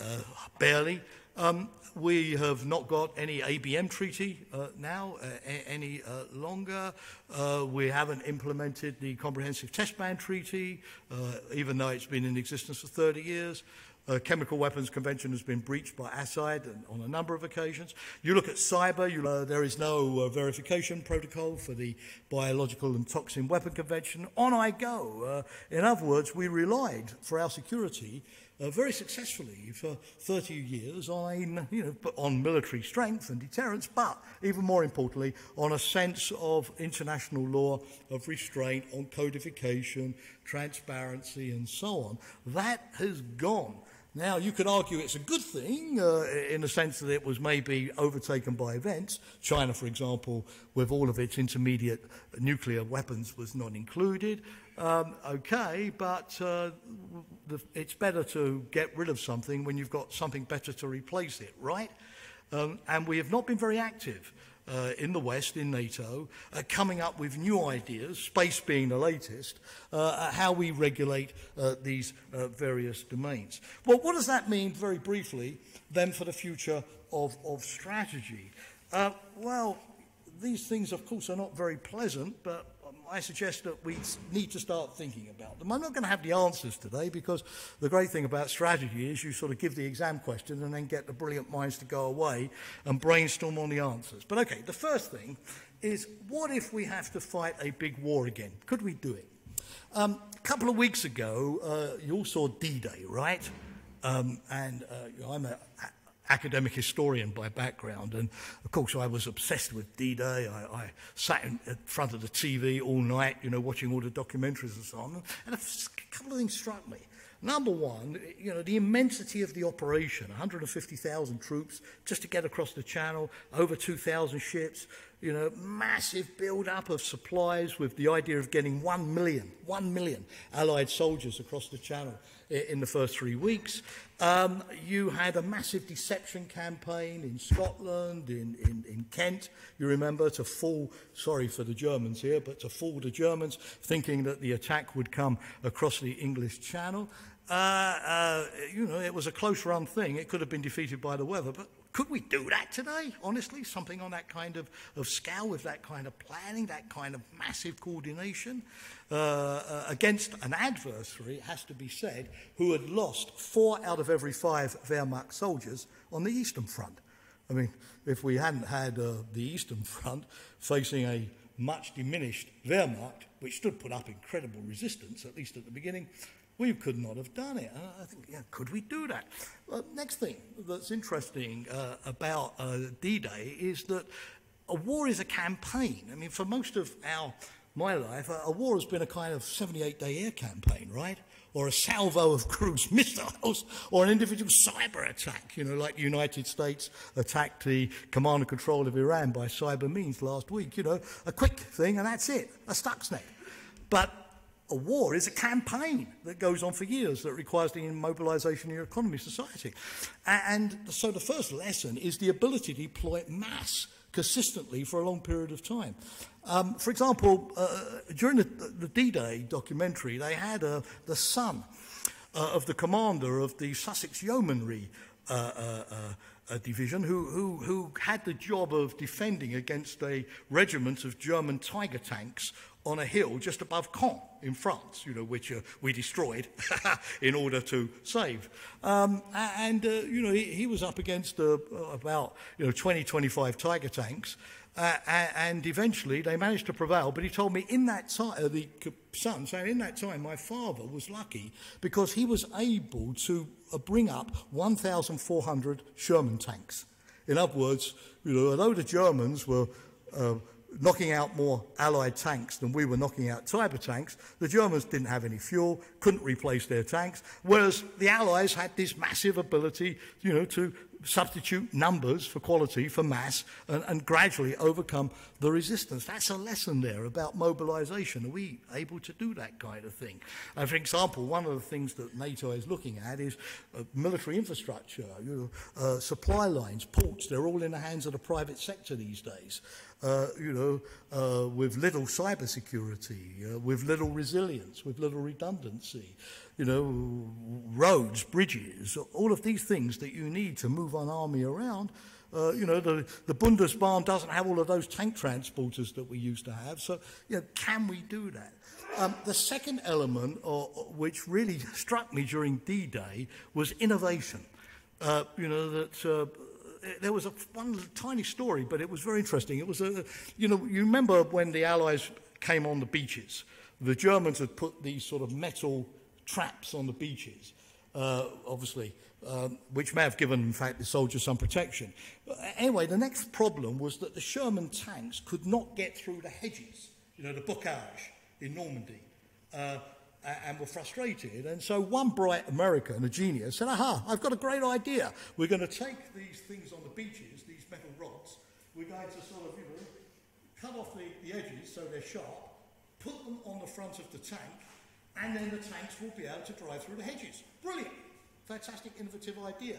uh, barely. Um, we have not got any ABM treaty uh, now uh, any uh, longer. Uh, we haven't implemented the Comprehensive Test Ban Treaty, uh, even though it's been in existence for 30 years. Uh, chemical weapons convention has been breached by Assad on a number of occasions. You look at cyber, you, uh, there is no uh, verification protocol for the biological and toxin weapon convention. On I go. Uh, in other words, we relied for our security uh, very successfully for 30 years on, you know, on military strength and deterrence, but even more importantly, on a sense of international law, of restraint, on codification, transparency, and so on. That has gone. Now, you could argue it's a good thing uh, in the sense that it was maybe overtaken by events. China, for example, with all of its intermediate nuclear weapons, was not included. Um, okay, but uh, the, it's better to get rid of something when you've got something better to replace it, right? Um, and we have not been very active uh, in the West, in NATO, uh, coming up with new ideas, space being the latest, uh, how we regulate uh, these uh, various domains. Well, what does that mean, very briefly, then for the future of, of strategy? Uh, well, these things, of course, are not very pleasant, but I suggest that we need to start thinking about them. I'm not going to have the answers today because the great thing about strategy is you sort of give the exam question and then get the brilliant minds to go away and brainstorm on the answers. But okay, the first thing is what if we have to fight a big war again? Could we do it? Um, a couple of weeks ago, uh, you all saw D-Day, right? Um, and uh, I'm a academic historian by background, and of course I was obsessed with D-Day. I, I sat in, in front of the TV all night, you know, watching all the documentaries and so on. And a couple of things struck me. Number one, you know, the immensity of the operation, 150,000 troops just to get across the channel, over 2,000 ships, you know, massive build-up of supplies with the idea of getting 1 million, 1 million Allied soldiers across the channel in the first three weeks. Um, you had a massive deception campaign in Scotland, in, in, in Kent, you remember, to fool, sorry for the Germans here, but to fool the Germans, thinking that the attack would come across the English Channel. Uh, uh, you know, it was a close run thing. It could have been defeated by the weather, but could we do that today, honestly? Something on that kind of, of scale, with that kind of planning, that kind of massive coordination uh, uh, against an adversary, it has to be said, who had lost four out of every five Wehrmacht soldiers on the Eastern Front. I mean, if we hadn't had uh, the Eastern Front facing a much diminished Wehrmacht, which stood put up incredible resistance, at least at the beginning, we could not have done it. I think, yeah, could we do that? Well, next thing that's interesting uh, about uh, D-Day is that a war is a campaign. I mean, for most of our my life, a, war has been a kind of 78-day air campaign, right? Or a salvo of cruise [LAUGHS] missiles, or an individual cyber attack, you know, like the United States attacked the command and control of Iran by cyber means last week, you know, a quick thing and that's it, a Stuxnet. But a war is a campaign that goes on for years that requires the mobilization of your economy, society. And so the first lesson is the ability to deploy mass consistently for a long period of time. Um, for example, uh, during the, the D-Day documentary, they had uh, the son uh, of the commander of the Sussex Yeomanry uh, uh, uh, division who, who, who had the job of defending against a regiment of German Tiger tanks on a hill just above Caen in France, you know, which uh, we destroyed [LAUGHS] in order to save. Um, and, uh, you know, he, he was up against uh, about, you know, 20, 25 Tiger tanks. Uh, and eventually they managed to prevail. But he told me in that time, uh, the son saying, in that time, my father was lucky because he was able to uh, bring up 1,400 Sherman tanks. In other words, you know, although the Germans were knocking out more Allied tanks than we were knocking out Tiger tanks. The Germans didn't have any fuel, couldn't replace their tanks, whereas the Allies had this massive ability, you know, to substitute numbers for quality, for mass, and, and gradually overcome the resistance. That's a lesson there about mobilization. Are we able to do that kind of thing? Uh, for example, one of the things that NATO is looking at is uh, military infrastructure, you know, uh, supply lines, ports. They're all in the hands of the private sector these days. Uh, you know, uh, with little cybersecurity, uh, with little resilience, with little redundancy you know, roads, bridges, all of these things that you need to move an army around. Uh, you know, the, the Bundesbahn doesn't have all of those tank transporters that we used to have. So, you know, can we do that? Um, the second element, or, which really [LAUGHS] struck me during D-Day, was innovation. Uh, you know, that uh, there was a one tiny story, but it was very interesting. It was a, you know, you remember when the Allies came on the beaches, the Germans had put these sort of metal traps on the beaches, uh, obviously, um, which may have given, in fact, the soldiers some protection. But anyway, the next problem was that the Sherman tanks could not get through the hedges, you know, the bocage in Normandy. Uh, and were frustrated. And so one bright American, a genius, said, Aha, I've got a great idea. We're going to take these things on the beaches, these metal rods, we're going to sort of, you know, cut off the, the edges so they're sharp, put them on the front of the tank, and then the tanks will be able to drive through the hedges. Brilliant. Fantastic, innovative idea.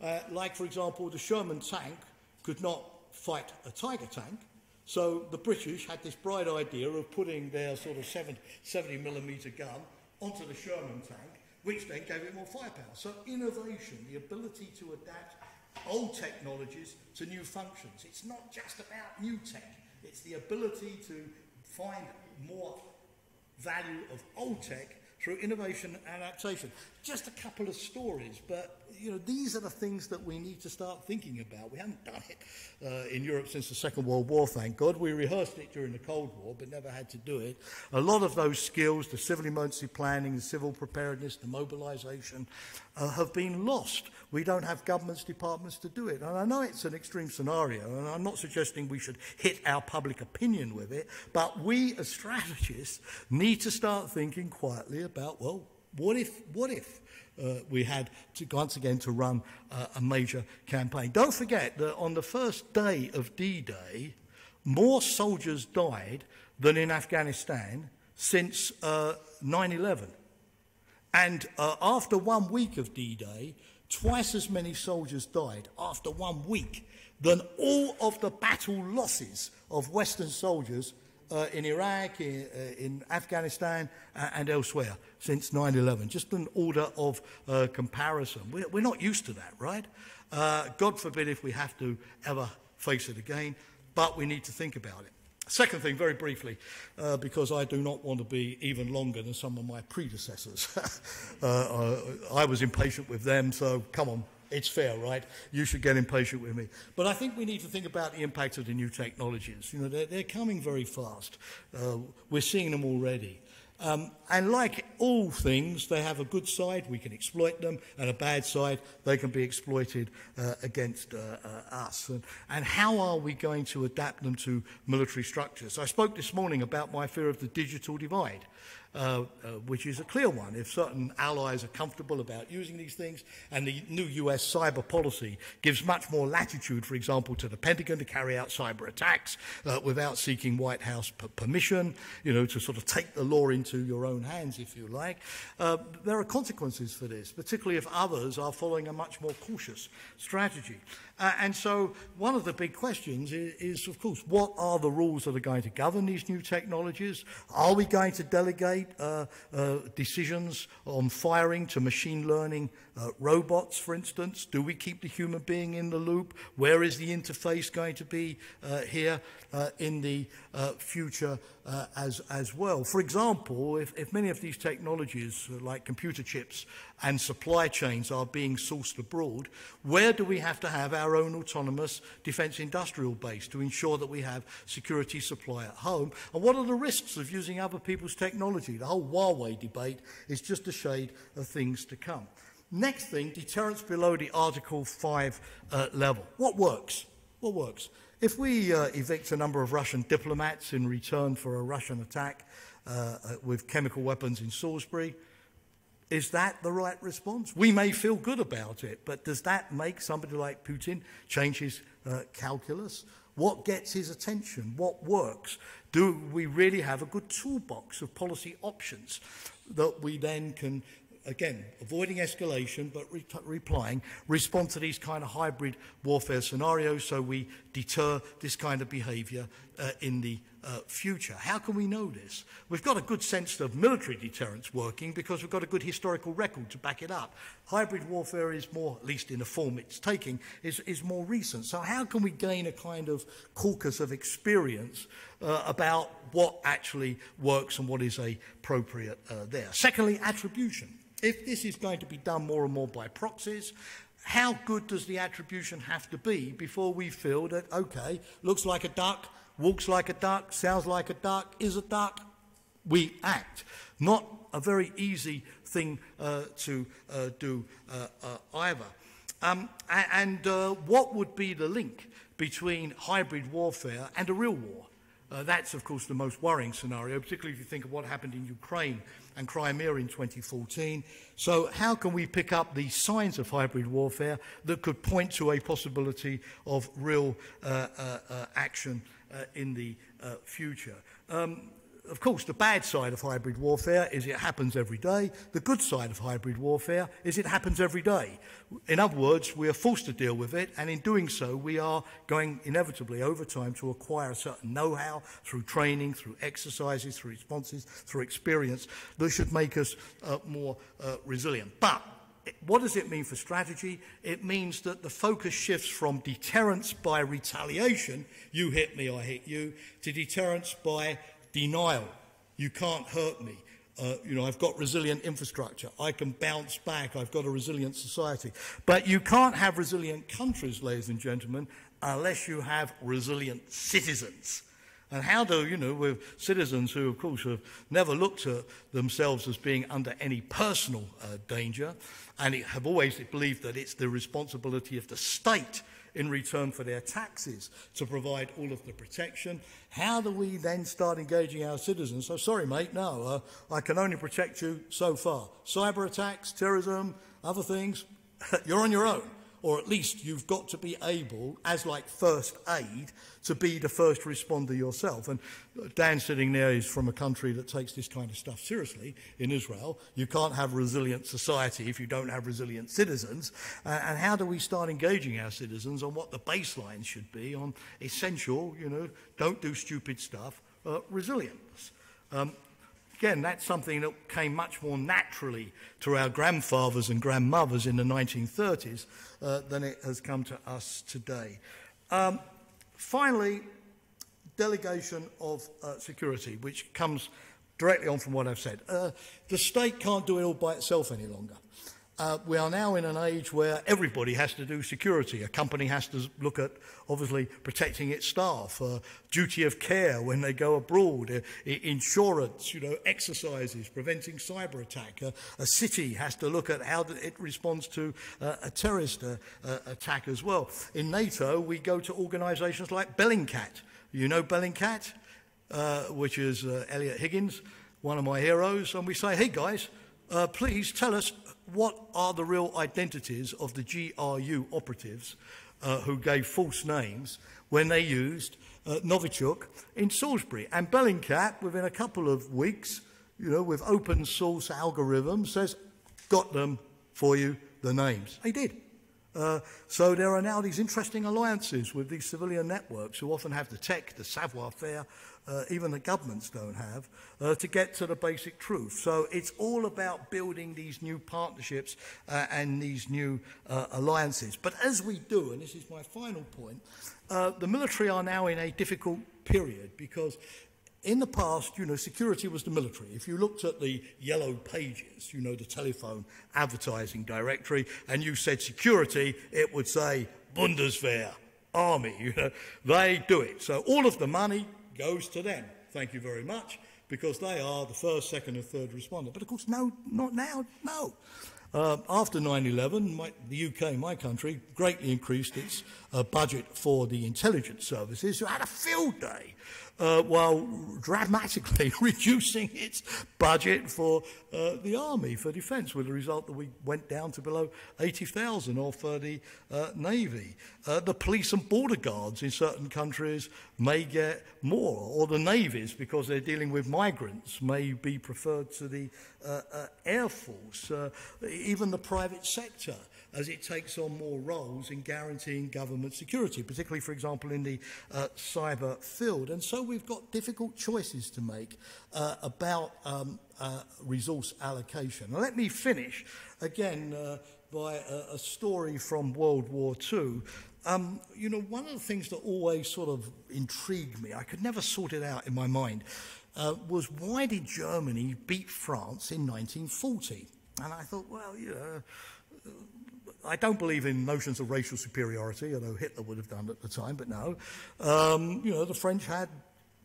Uh, like, for example, the Sherman tank could not fight a Tiger tank, so the British had this bright idea of putting their sort of 70, 70 millimetre gun onto the Sherman tank, which then gave it more firepower. So innovation, the ability to adapt old technologies to new functions. It's not just about new tech, it's the ability to find more value of old tech through innovation and adaptation. Just a couple of stories, but you know these are the things that we need to start thinking about. We haven't done it uh, in Europe since the Second World War, thank God. We rehearsed it during the Cold War, but never had to do it. A lot of those skills, the civil emergency planning, the civil preparedness, the mobilisation, uh, have been lost. We don't have governments, departments to do it. And I know it's an extreme scenario, and I'm not suggesting we should hit our public opinion with it, but we as strategists need to start thinking quietly about, well, what if, what if uh, we had to, once again to run uh, a major campaign? Don't forget that on the first day of D-Day, more soldiers died than in Afghanistan since uh, 9-11. And uh, after one week of D-Day, twice as many soldiers died after one week than all of the battle losses of Western soldiers uh, in Iraq, in, uh, in Afghanistan, uh, and elsewhere since 9 11. Just an order of uh, comparison. We're, we're, not used to that, right? Uh, God forbid if we have to ever face it again, but we need to think about it. Second thing, very briefly, uh, because I do not want to be even longer than some of my predecessors. [LAUGHS] uh, I was impatient with them, so come on, it's fair, right? You should get impatient with me. But I think we need to think about the impact of the new technologies. You know, they're, they're coming very fast. Uh, we're seeing them already. Um, and like all things, they have a good side, we can exploit them, and a bad side, they can be exploited uh, against uh, uh, us. And, and how are we going to adapt them to military structures? I spoke this morning about my fear of the digital divide. Uh, uh, which is a clear one. If certain allies are comfortable about using these things, and the new US cyber policy gives much more latitude, for example, to the Pentagon to carry out cyber attacks uh, without seeking White House permission, you know, to sort of take the law into your own hands, if you like. Uh, there are consequences for this, particularly if others are following a much more cautious strategy. Uh, and so one of the big questions is, is, of course, what are the rules that are going to govern these new technologies? Are we going to delegate uh, uh, decisions on firing to machine learning uh, robots, for instance? Do we keep the human being in the loop? Where is the interface going to be uh, here uh, in the future as, as well? For example, if, if many of these technologies, like computer chips and supply chains, are being sourced abroad, where do we have to have our own autonomous defense industrial base to ensure that we have security supply at home? And what are the risks of using other people's technology? The whole Huawei debate is just a shade of things to come. Next thing, deterrence below the Article 5 uh, level. What works? What works? If we uh, evict a number of Russian diplomats in return for a Russian attack uh, uh, with chemical weapons in Salisbury, is that the right response? We may feel good about it, but does that make somebody like Putin change his uh, calculus? What gets his attention? What works? Do we really have a good toolbox of policy options that we then can again, avoiding escalation but re replying, respond to these kind of hybrid warfare scenarios so we deter this kind of behavior uh, in the uh, future. How can we know this? We've got a good sense of military deterrence working because we've got a good historical record to back it up. Hybrid warfare is more, at least in the form it's taking, is, is more recent. So how can we gain a kind of caucus of experience uh, about what actually works and what is appropriate uh, there? Secondly, attribution. If this is going to be done more and more by proxies, how good does the attribution have to be before we feel that, okay, looks like a duck, walks like a duck, sounds like a duck, is a duck, we act. Not a very easy thing uh, to uh, do uh, uh either. Um, and uh, what would be the link between hybrid warfare and a real war? Uh, that's, of course, the most worrying scenario, particularly if you think of what happened in Ukraine and Crimea in 2014. So, how can we pick up the signs of hybrid warfare that could point to a possibility of real action in the uh, future? Um, of course, the bad side of hybrid warfare is it happens every day. The good side of hybrid warfare is it happens every day. In other words, we are forced to deal with it, and in doing so, we are going inevitably over time to acquire a certain know how through training, through exercises, through responses, through experience that should make us uh, more uh, resilient. But what does it mean for strategy? It means that the focus shifts from deterrence by retaliation, you hit me, I hit you, to deterrence by denial. You can't hurt me. Uh, you know, I've got resilient infrastructure. I can bounce back. I've got a resilient society. But you can't have resilient countries, ladies and gentlemen, unless you have resilient citizens. And how do, you know, with citizens who, of course, have never looked at themselves as being under any personal uh, danger and have always believed that it's the responsibility of the state in return for their taxes to provide all of the protection. How do we then start engaging our citizens? So, sorry, mate, no, uh, I can only protect you so far. Cyber attacks, terrorism, other things, [LAUGHS] you're on your own or at least you've got to be able, as like first aid, to be the first responder yourself. And Dan sitting there is from a country that takes this kind of stuff seriously in Israel. You can't have resilient society if you don't have resilient citizens. Uh, and how do we start engaging our citizens on what the baseline should be on essential, you know, don't do stupid stuff, uh, resilience? Um, Again, that's something that came much more naturally to our grandfathers and grandmothers in the 1930s uh, than it has come to us today. Um, finally, delegation of uh, security, which comes directly on from what I've said. Uh, the state can't do it all by itself any longer. Uh, we are now in an age where everybody has to do security. A company has to look at, obviously, protecting its staff, uh, duty of care when they go abroad, uh, insurance, you know, exercises, preventing cyber attack. Uh, a city has to look at how it responds to uh, a terrorist uh, attack as well. In NATO, we go to organizations like Bellingcat. You know Bellingcat, which is Eliot Higgins one of my heroes, and we say, hey guys, please tell us what are the real identities of the GRU operatives uh, who gave false names when they used uh, Novichok in Salisbury. And Bellingcat, within a couple of weeks, you know, with open source algorithms, says, got them for you, the names. They did. Uh, so there are now these interesting alliances with these civilian networks who often have the tech, the savoir-faire, uh, even the governments don't have, uh, to get to the basic truth. So it's all about building these new partnerships uh, and these new uh, alliances. But as we do, and this is my final point, uh, the military are now in a difficult period because in the past, you know, security was the military. If you looked at the yellow pages, you know, the telephone advertising directory, and you said security, it would say Bundeswehr, army. You know, they do it. So all of the money goes to them. Thank you very much, because they are the first, second, and third responder. But of course, no, not now, no. Uh, after 9-11, the UK, my country, greatly increased its uh, budget for the intelligence services, who had a field day uh, while dramatically [LAUGHS] reducing its budget for uh, the army, for defence, with the result that we went down to below 80,000 or for the uh, navy. Uh, the police and border guards in certain countries may get more, or the navies, because they're dealing with migrants, may be preferred to the uh, uh, air force, even the private sector as it takes on more roles in guaranteeing government security, particularly, for example, in the uh, cyber field. And so we've got difficult choices to make uh, about um, uh, resource allocation. Now, let me finish again uh, by a, a, story from World War II. Um, you know, one of the things that always sort of intrigued me, I could never sort it out in my mind, uh, was why did Germany beat France in 1940? And I thought, well, you know, I don't believe in notions of racial superiority, although Hitler would have done at the time, but no. Um, you know, the French had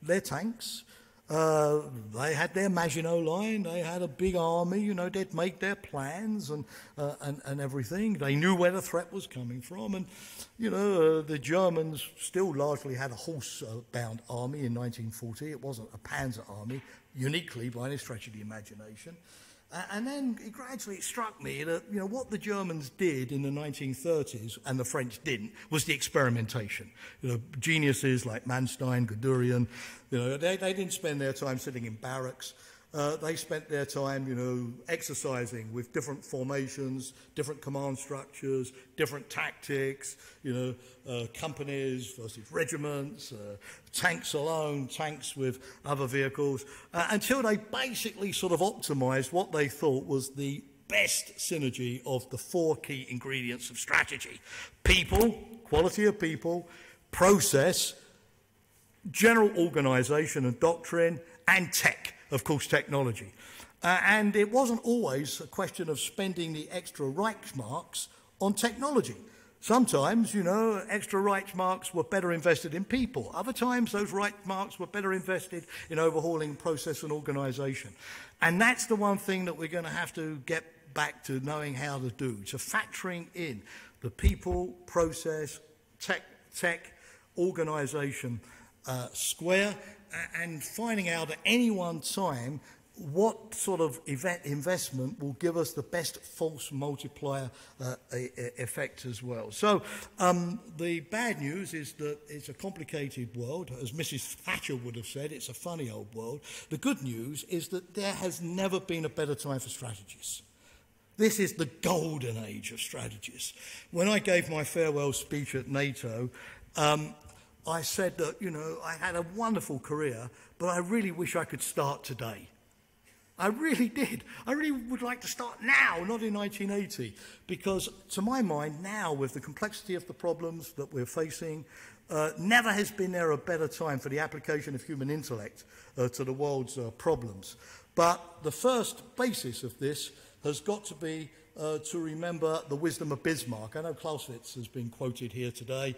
their tanks. Uh, they had their Maginot Line. They had a big army. You know, they'd make their plans and, uh, and, and everything. They knew where the threat was coming from. And, you know, uh, the Germans still largely had a horse-bound army in 1940. It wasn't a panzer army, uniquely by any stretch of the imagination. And then it gradually struck me that you know what the Germans did in the 1930s and the French didn't was the experimentation. You know, geniuses like Manstein, Guderian, you know, they, they didn't spend their time sitting in barracks. Uh, they spent their time, you know, exercising with different formations, different command structures, different tactics, you know, uh, companies versus regiments, uh, tanks alone, tanks with other vehicles, uh, until they basically sort of optimized what they thought was the best synergy of the four key ingredients of strategy. People, quality of people, process, general organization and doctrine, and tech of course, technology. Uh, and it wasn't always a question of spending the extra Reichsmarks on technology. Sometimes, you know, extra Reichsmarks were better invested in people. Other times, those Reichsmarks were better invested in overhauling process and organization. And that's the one thing that we're going to have to get back to knowing how to do, to factoring in the people, process, tech, tech organization uh, square and finding out at any one time what sort of event investment will give us the best force multiplier uh, effect as well. So um, the bad news is that it's a complicated world. As Mrs. Thatcher would have said, it's a funny old world. The good news is that there has never been a better time for strategists. This is the golden age of strategists. When I gave my farewell speech at NATO, um, I said that, you know, I had a wonderful career, but I really wish I could start today. I really [LAUGHS] did. I really would like to start now, not in 1980, because to my mind, now, with the complexity of the problems that we're facing, uh, never has been there a better time for the application of human intellect uh, to the world's uh, problems. But the first basis of this has got to be uh, to remember the wisdom of Bismarck. I know Clausewitz has been quoted here today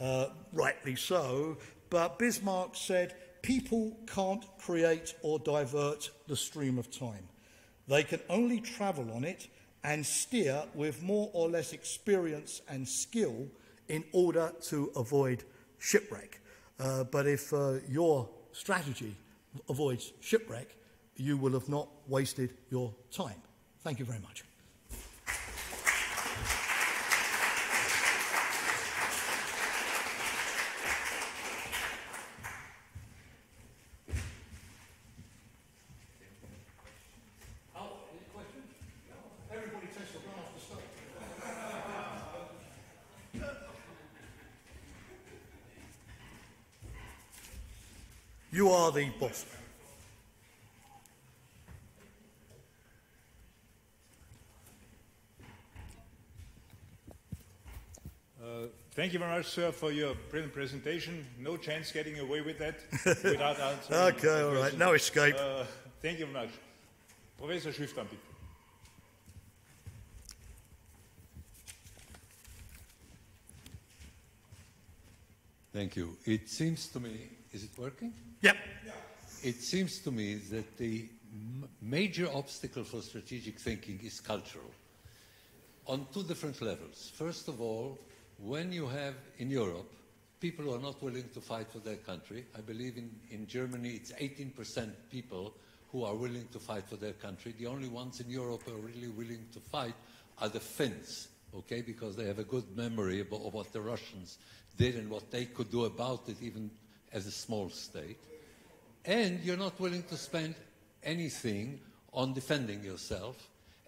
uh, rightly so. But Bismarck said, people can't create or divert the stream of time. They can only travel on it and steer with more or less experience and skill in order to avoid shipwreck. Uh, but if uh, your strategy avoids shipwreck, you will have not wasted your time. Thank you very much. You are the boss. Uh, thank you very much, sir, for your brilliant presentation. No chance getting away with that [LAUGHS] without answering. Okay, all right. No escape. Uh, thank you very much. Professor Schueftan, bitte. Thank you. It seems to me, is it working? Yep. It seems to me that the major obstacle for strategic thinking is cultural on two different levels. First of all, when you have in Europe people who are not willing to fight for their country, I believe in, in Germany it's 18% people who are willing to fight for their country. The only ones in Europe who are really willing to fight are the Finns, okay, because they have a good memory of what the Russians did and what they could do about it, even as a small state and you're not willing to spend anything on defending yourself.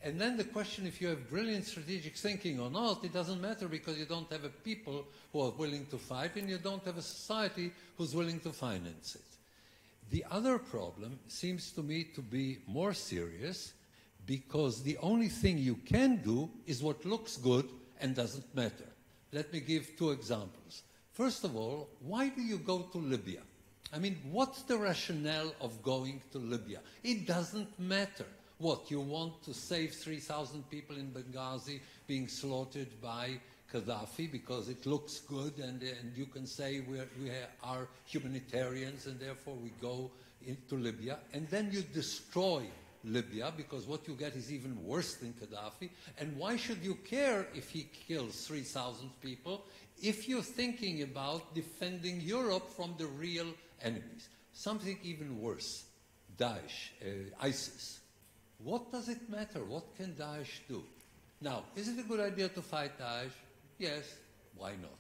And then the question if you have brilliant strategic thinking or not, it doesn't matter because you don't have a people who are willing to fight and you don't have a society who's willing to finance it. The other problem seems to me to be more serious because the only thing you can do is what looks good and doesn't matter. Let me give two examples. First of all, why do you go to Libya? I mean, what's the rationale of going to Libya? It doesn't matter. What, you want to save 3,000 people in Benghazi being slaughtered by Gaddafi because it looks good and, and you can say we're, we are humanitarians and therefore we go into Libya and then you destroy Libya because what you get is even worse than Gaddafi. And why should you care if he kills 3,000 people if you're thinking about defending Europe from the real enemies. Something even worse, Daesh, uh, ISIS. What does it matter? What can Daesh do? Now, is it a good idea to fight Daesh? Yes, why not?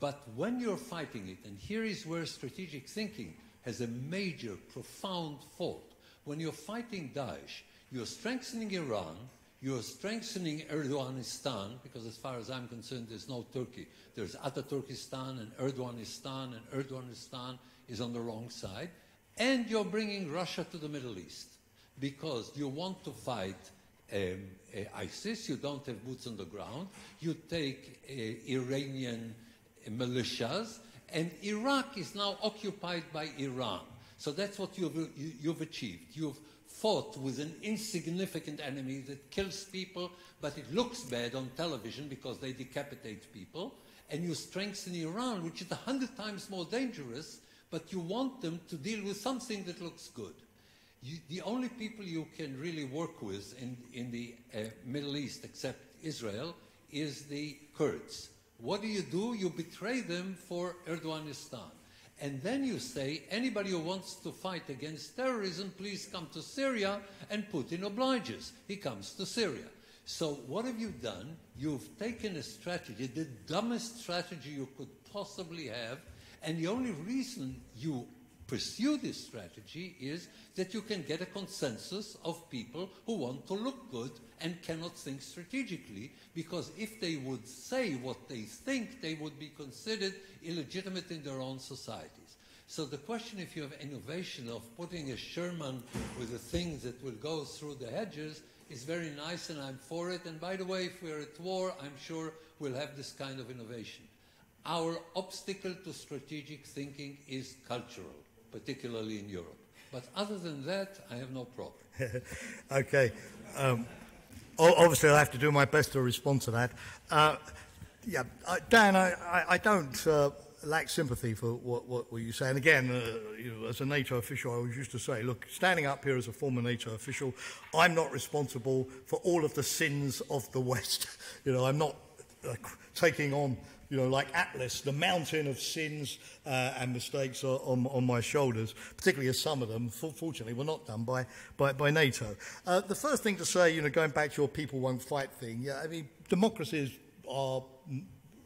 But when you're fighting it, and here is where strategic thinking has a major, profound fault. When you're fighting Daesh, you're strengthening Iran, you're strengthening Erdoganistan, because as far as I'm concerned, there's no Turkey. There's Ataturkistan and Erdoganistan, and Erdoganistan is on the wrong side. And you're bringing Russia to the Middle East because you want to fight um, uh, ISIS, you don't have boots on the ground, you take uh, Iranian militias, and Iraq is now occupied by Iran. So that's what you've, you, you've achieved. You've fought with an insignificant enemy that kills people, but it looks bad on television because they decapitate people. And you strengthen Iran, which is a hundred times more dangerous but you want them to deal with something that looks good. You, the only people you can really work with in, in the uh, Middle East, except Israel, is the Kurds. What do you do? You betray them for Erdoganistan. And then you say, anybody who wants to fight against terrorism, please come to Syria, and Putin obliges. He comes to Syria. So what have you done? You've taken a strategy, the dumbest strategy you could possibly have, and the only reason you pursue this strategy is that you can get a consensus of people who want to look good and cannot think strategically, because if they would say what they think, they would be considered illegitimate in their own societies. So the question, if you have innovation of putting a Sherman with the things that will go through the hedges, is very nice, and I'm for it. And by the way, if we're at war, I'm sure we'll have this kind of innovation. Our obstacle to strategic thinking is cultural, particularly in Europe. But other than that, I have no problem. [LAUGHS] okay. Um, obviously, I'll have to do my best to respond to that. Uh, yeah, uh, Dan, I, I, don't uh, lack sympathy for what, what, what you say. And again, uh, you know, as a NATO official, I was used to say, look, standing up here as a former NATO official, I'm not responsible for all of the sins of the West. [LAUGHS] you know, I'm not uh, taking on, you know, like Atlas, the mountain of sins uh, and mistakes on, on my shoulders, particularly as some of them, fortunately, were not done by, by, by NATO. Uh, the first thing to say, you know, going back to your people won't fight thing, yeah, I mean, democracies are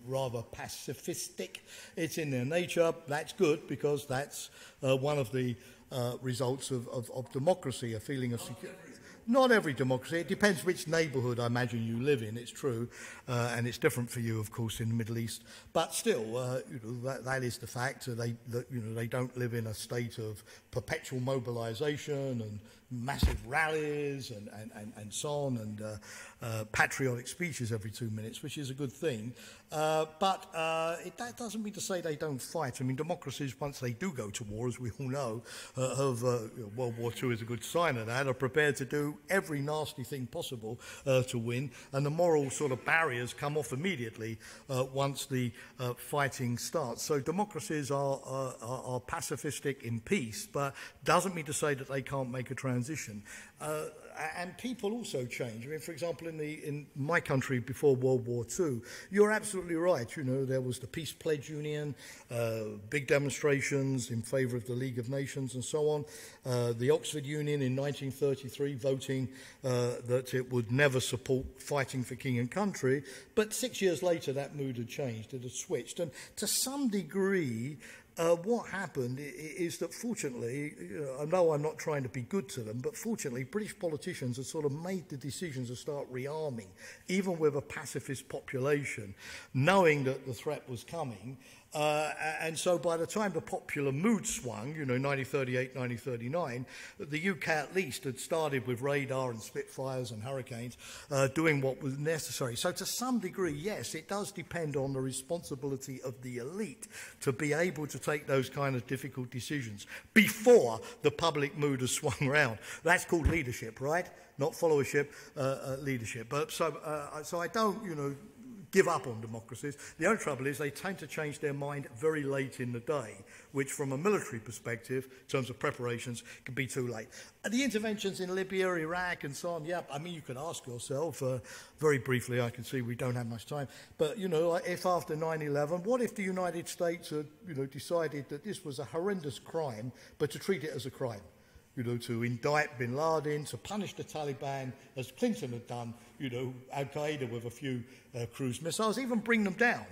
rather pacifistic. It's in their nature. That's good because that's uh, one of the uh, results of, of, of, democracy, a feeling of security. Not every democracy. It depends which neighbourhood I imagine you live in. It's true, uh, and it's different for you, of course, in the Middle East. But still, uh, you know, that, that is the fact. They, that, you know, they don't live in a state of perpetual mobilisation and massive rallies and, and, and, and so on, and uh, uh, patriotic speeches every two minutes, which is a good thing. Uh, but uh, it, that doesn't mean to say they don't fight. I mean, democracies, once they do go to war, as we all know, uh, have, uh, World War II is a good sign of that, are prepared to do every nasty thing possible uh, to win, and the moral sort of barriers come off immediately once the fighting starts. So democracies are, are, are pacifistic in peace, but doesn't mean to say that they can't make a transition. And people also change. I mean, for example, in, the, in my country before World War II, you're absolutely right. You know, there was the Peace Pledge Union, uh, big demonstrations in favour of the League of Nations and so on. Uh, the Oxford Union in 1933 voting uh, that it would never support fighting for king and country. But six years later, that mood had changed, it had switched. And to some degree, uh, what happened is that fortunately, you know, I know I'm not trying to be good to them, but fortunately, British politicians have sort of made the decision to start rearming, even with a pacifist population, knowing that the threat was coming. Uh, and so by the time the popular mood swung, you know, 1938, 1939, the UK at least had started with radar and Spitfires and Hurricanes uh, doing what was necessary. So to some degree, yes, it does depend on the responsibility of the elite to be able to take those kind of difficult decisions before the public mood has [LAUGHS] swung around. That's called leadership, right? Not followership, uh, uh, leadership. But so, uh, so I don't, you know, give up on democracies. The only trouble is they tend to change their mind very late in the day, which from a military perspective, in terms of preparations, can be too late. And the interventions in Libya, Iraq and so on, yeah, I mean, you could ask yourself, uh, very briefly, I can see we don't have much time, but, you know, if after 9-11, what if the United States had, you know, decided that this was a horrendous crime, but to treat it as a crime? You know, to indict bin Laden, to punish the Taliban, as Clinton had done, you know, Al Qaeda with a few uh, cruise missiles, even bring them down.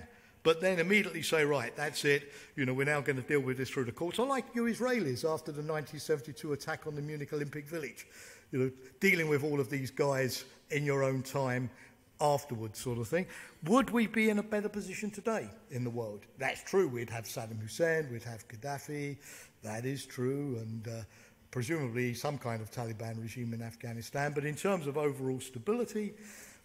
But then immediately say, right, that's it, you know, we're now going to deal with this through the courts. Unlike you Israelis after the 1972 attack on the Munich Olympic Village, you know, dealing with all of these guys in your own time afterwards, sort of thing. Would we be in a better position today in the world? That's true. We'd have Saddam Hussein, we'd have Gaddafi. That is true. And, uh, presumably some kind of Taliban regime in Afghanistan. But in terms of overall stability,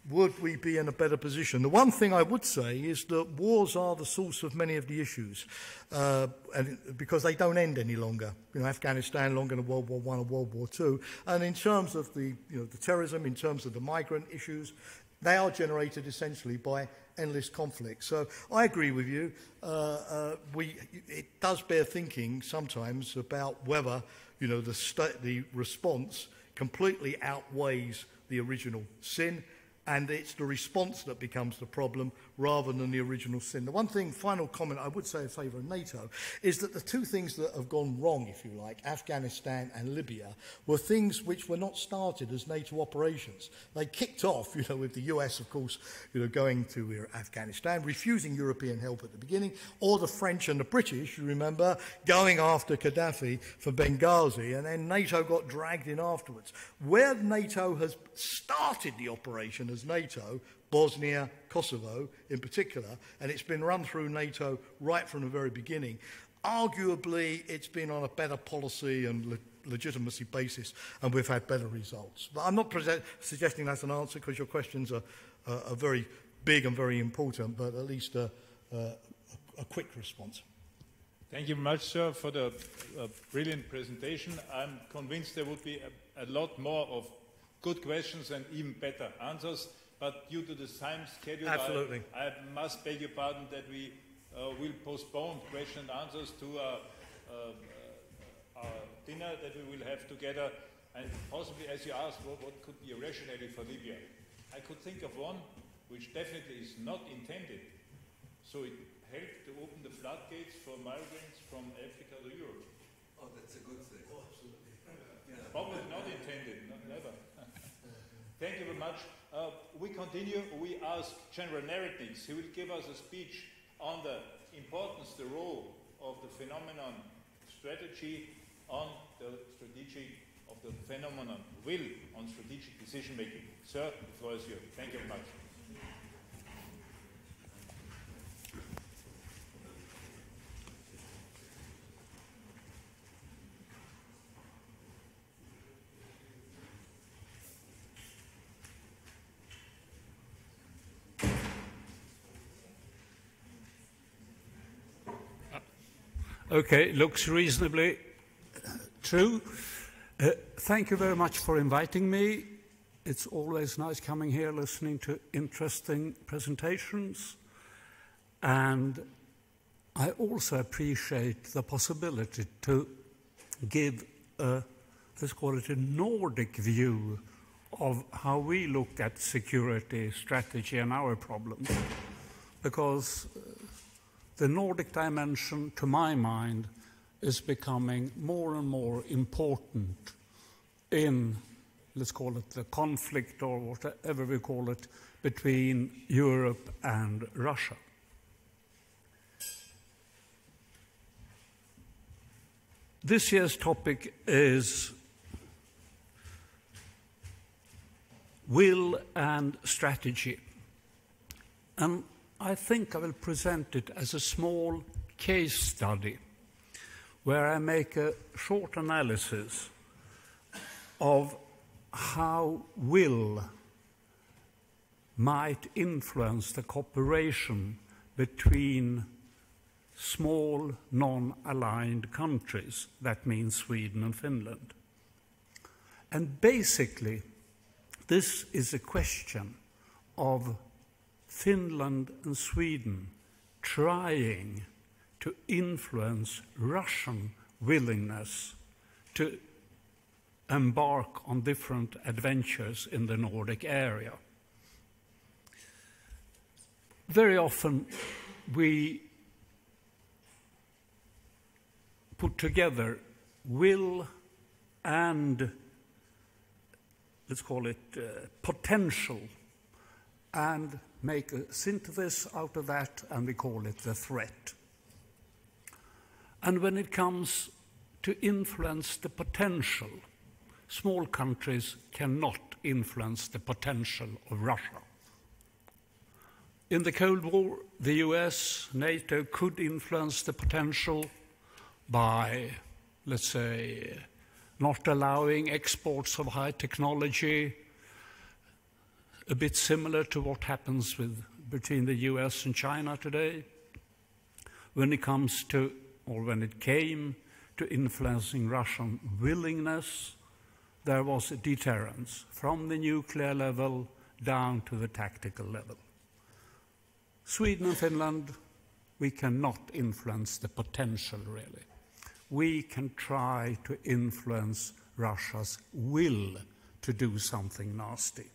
would we be in a better position? The one thing I would say is that wars are the source of many of the issues, uh, and because they don't end any longer. You know, Afghanistan longer than World War One or World War Two. And in terms of the, you know, the terrorism, in terms of the migrant issues, they are generated essentially by endless conflict. So I agree with you. Uh, uh, we, it does bear thinking sometimes about whether you know, the, the response completely outweighs the original sin and it's the response that becomes the problem rather than the original sin. The one thing, final comment I would say in favour of NATO, is that the two things that have gone wrong, if you like, Afghanistan and Libya, were things which were not started as NATO operations. They kicked off, [LAUGHS] you know, with the US, of course, you know, going to uh, Afghanistan, refusing European help at the beginning, or the French and the British, you remember, going after Gaddafi for Benghazi, and then NATO got dragged in afterwards. Where NATO has started the operation as NATO, Bosnia, Kosovo in particular, and it's been run through NATO right from the very beginning. Arguably, it's been on a better policy and le- legitimacy basis, and we've had better results. But I'm not suggesting that's an answer because your questions are, uh, are very big and very important, but at least a, a, a quick response. Thank you very much, sir, for the uh, brilliant presentation. I'm convinced there would be a, a lot more of good questions and even better answers. But due to the time schedule, Absolutely. I, I must beg your pardon that we uh, will postpone question and answers to our, uh, uh, our, dinner that we will have together. And possibly, as you asked, what, what could be a rationale for Libya? I could think of one. which definitely is not intended. So it helped to open the floodgates for migrants from Africa to Europe. Oh, that's a good thing. Oh, absolutely. Yeah. Probably not intended, no, never. Thank you very much. Uh, we continue. We ask General Neretnieks. He will give us a speech on the importance, the role of the phenomenon strategy on the strategic of the phenomenon will on strategic decision making. Sir, the floor is yours. Thank you very much. Okay, looks reasonably true. Uh, thank you very much for inviting me. It's always nice coming here listening to interesting presentations. And I also appreciate the possibility to give a, let's call it a Nordic view of how we look at security strategy and our problems. Because the Nordic dimension, to my mind, is becoming more and more important in, let's call it the conflict or whatever we call it, between Europe and Russia. This year's topic is will and strategy. And I think I will present it as a small case study where I make a short analysis of how will might influence the cooperation between small non aligned countries, that means Sweden and Finland. And basically, this is a question of Finland and Sweden trying to influence Russian willingness to embark on different adventures in the Nordic area. Very often we put together will and let's call it uh, potential and make a synthesis out of that, and we call it the threat. And when it comes to influence the potential, small countries cannot influence the potential of Russia. In the Cold War, the US, NATO could influence the potential by, let's say, not allowing exports of high technology, a bit similar to what happens with, between the US and China today when it comes to, or when it came to influencing Russian willingness, there was a deterrence from the nuclear level down to the tactical level. Sweden and Finland, we cannot influence the potential really. We can try to influence Russia's will to do something nasty.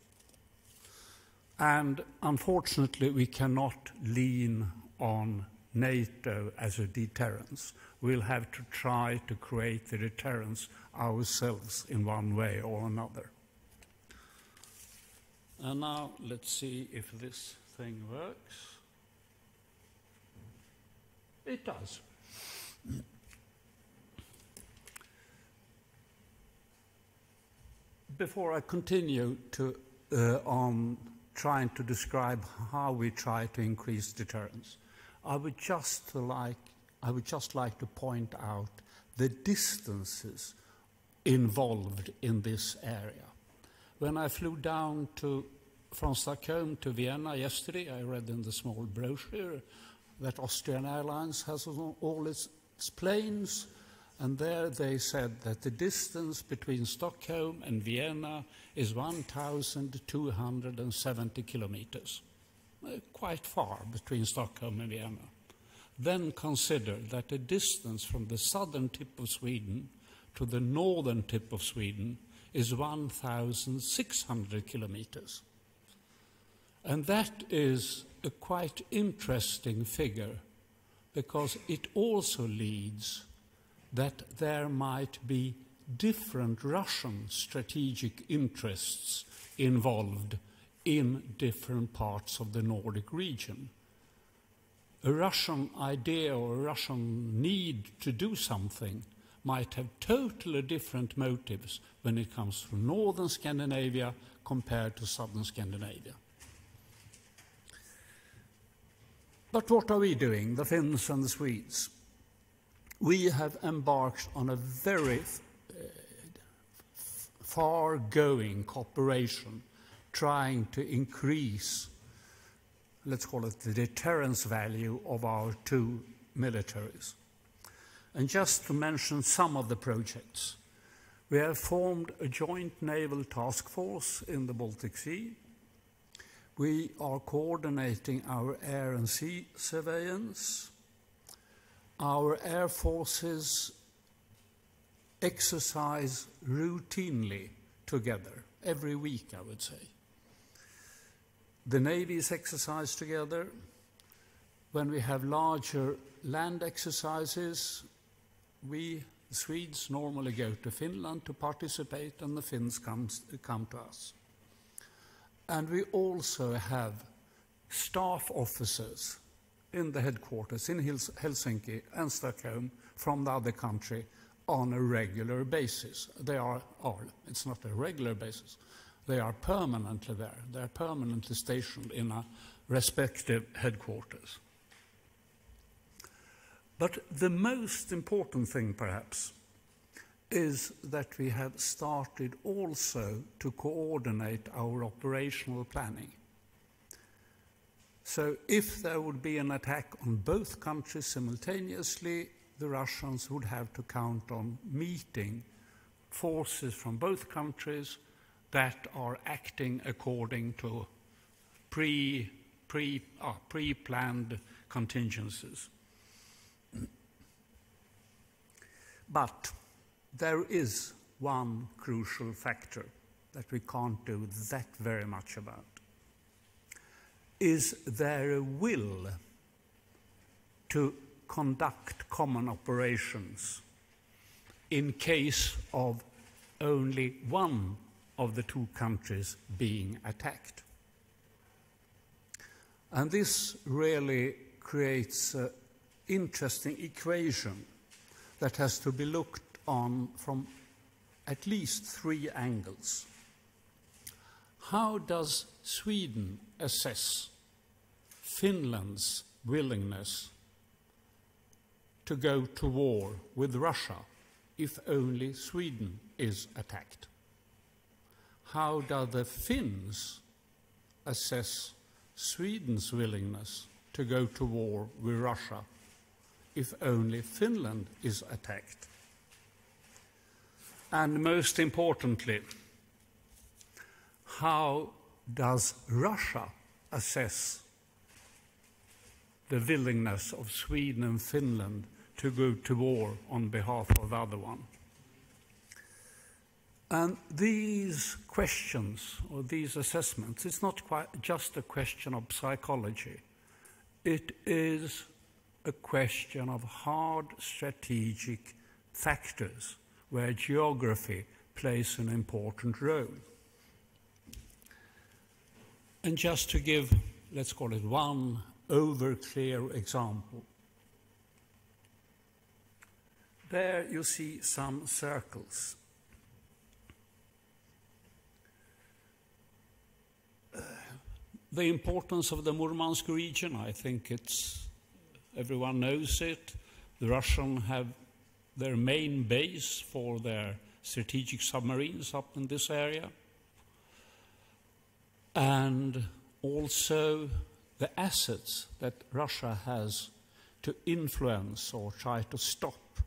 And unfortunately, we cannot lean on NATO as a deterrence. We'll have to try to create the deterrence ourselves in one way or another. And now let's see if this thing works. It does. Before I continue to, uh, on trying to describe how we try to increase deterrence. I would just like, I would just like to point out the distances involved in this area. When I flew down to, from Stockholm to Vienna yesterday, I read in the small brochure that Austrian Airlines has all its, planes and there they said that the distance between Stockholm and Vienna is 1,270 kilometers. Uh, quite far between Stockholm and Vienna. Then consider that the distance from the southern tip of Sweden to the northern tip of Sweden is 1,600 kilometers. And that is a quite interesting figure because it also leads that there might be different Russian strategic interests involved in different parts of the Nordic region. A Russian idea or a Russian need to do something might have totally different motives when it comes to northern Scandinavia compared to southern Scandinavia. But what are we doing, the Finns and the Swedes? We have embarked on a very uh, far going cooperation trying to increase, let's call it the deterrence value of our two militaries. And just to mention some of the projects, we have formed a joint naval task force in the Baltic Sea we are coordinating our air and sea surveillance. Our air forces exercise routinely together, every week, I would say. The navies exercise together. When we have larger land exercises, we, the Swedes, normally go to Finland to participate, and the Finns comes, come to us. And we also have staff officers in the headquarters in Helsinki and Stockholm from the other country on a regular basis. They are all, it's not a regular basis, they are permanently there. They are permanently stationed in a respective headquarters. But the most important thing, perhaps, is that we have started also to coordinate our operational planning. So if there would be an attack on both countries simultaneously, the Russians would have to count on meeting forces from both countries that are acting according to pre, pre, uh, pre-planned contingencies. But there is one crucial factor that we can't do that very much about. Is there a will to conduct common operations in case of only one of the two countries being attacked? And this really creates an interesting equation that has to be looked on from at least three angles. How does Sweden assess Finland's willingness to go to war with Russia if only Sweden is attacked? How do the Finns assess Sweden's willingness to go to war with Russia if only Finland is attacked? And most importantly, how does Russia assess the willingness of Sweden and Finland to go to war on behalf of the other one? And these questions or these assessments, it's not quite just a question of psychology. It is a question of hard strategic factors where geography plays an important role. And just to give, let's call it one over clear example. There you see some circles. The importance of the Murmansk region, I think it's everyone knows it. The Russians have their main base for their strategic submarines up in this area. And also the assets that Russia has to influence or try to stop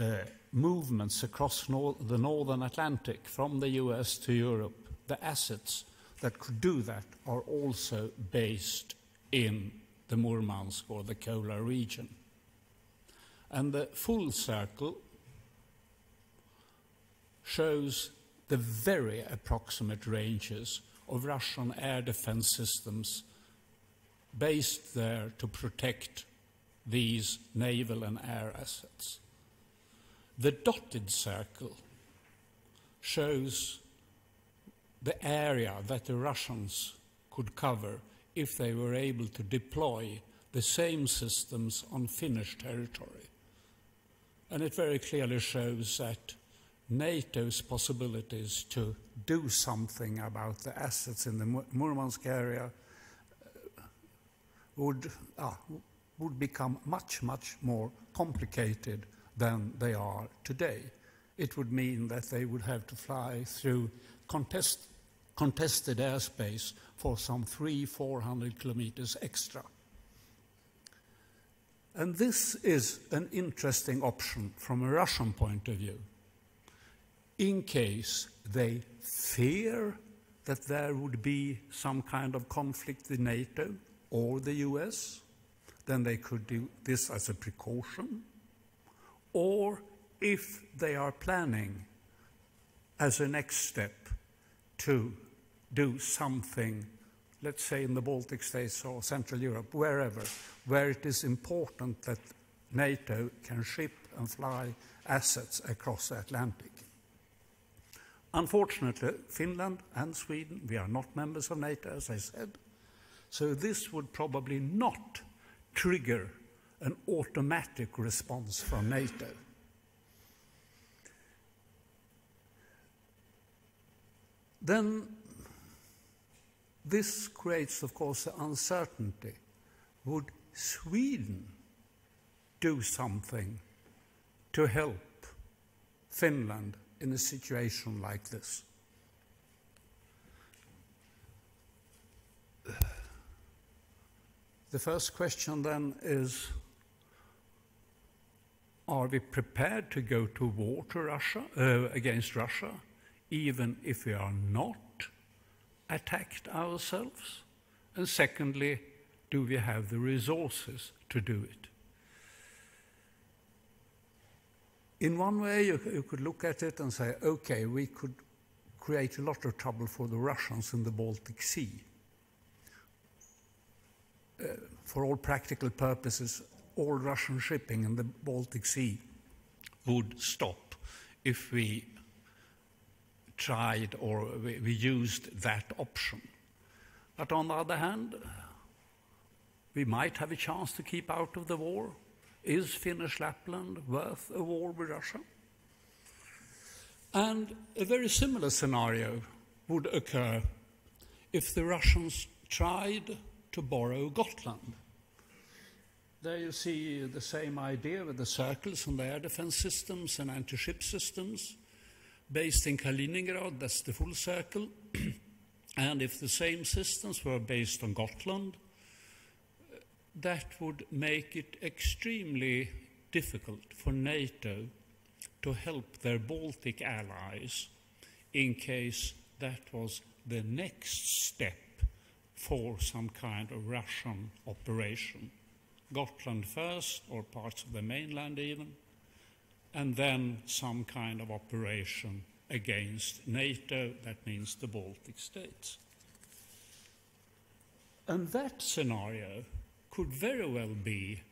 uh, movements across nor the northern Atlantic from the US to Europe. The assets that could do that are also based in the Murmansk or the Kola region. And the full circle shows the very approximate ranges of Russian air defense systems based there to protect these naval and air assets. The dotted circle shows the area that the Russians could cover if they were able to deploy the same systems on Finnish territory. And it very clearly shows that NATO's possibilities to do something about the assets in the Murmansk area uh, would, uh, would become much, much more complicated than they are today. It would mean that they would have to fly through contest, contested airspace for some three, four hundred kilometers extra. And this is an interesting option from a Russian point of view. In case they fear that there would be some kind of conflict with NATO or the US, then they could do this as a precaution. Or if they are planning as a next step to do something let's say in the Baltic states or Central Europe, wherever, where it is important that NATO can ship and fly assets across the Atlantic. Unfortunately, Finland and Sweden, we are not members of NATO, as I said, so this would probably not trigger an automatic response from NATO. Then this creates, of course, uncertainty. Would Sweden do something to help Finland in a situation like this? The first question then is Are we prepared to go to war to Russia, uh, against Russia, even if we are not attacked ourselves? And secondly, do we have the resources to do it? In one way, you, you, could look at it and say, okay, we could create a lot of trouble for the Russians in the Baltic Sea. Uh, for all practical purposes, all Russian shipping in the Baltic Sea would stop if we tried or we, we used that option. But on the other hand, we might have a chance to keep out of the war. Is Finnish Lapland worth a war with Russia? And a very similar scenario would occur if the Russians tried to borrow Gotland. There you see the same idea with the circles and the air defense systems and anti ship systems based in Kaliningrad, that's the full circle. [CLEARS THROAT] and if the same systems were based on Gotland, that would make it extremely difficult for NATO to help their Baltic allies in case that was the next step for some kind of Russian operation. Gotland first, or parts of the mainland even, and then some kind of operation against NATO, that means the Baltic states. And that scenario could very well be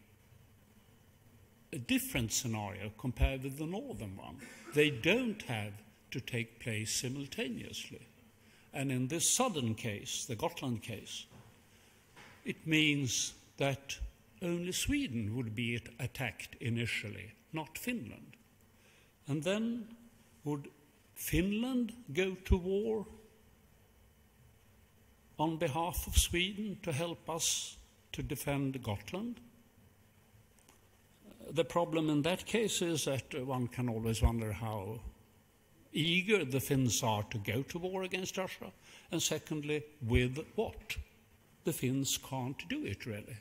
a different scenario compared with the northern one. They don't have to take place simultaneously. And in this southern case, the Gotland case, it means that only Sweden would be attacked initially, not Finland. And then would Finland go to war on behalf of Sweden to help us to defend Gotland? The problem in that case is that one can always wonder how eager the Finns are to go to war against Russia, and secondly, with what? The Finns can't do it really.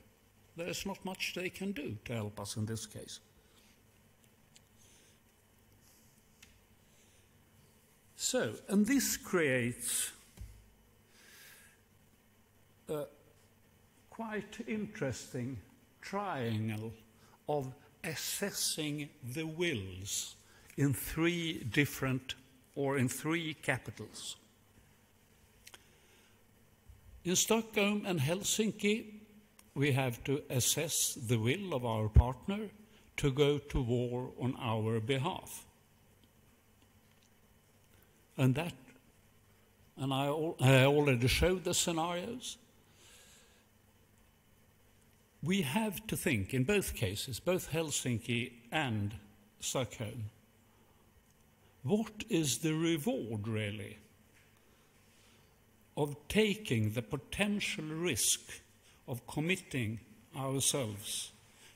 There's not much they can do to help us in this case. So, and this creates a quite interesting triangle of assessing the wills in three different or in three capitals. In Stockholm and Helsinki, we have to assess the will of our partner to go to war on our behalf. And that, and I, al- I already showed the scenarios. We have to think in both cases, both Helsinki and Stockholm, what is the reward really of taking the potential risk of committing ourselves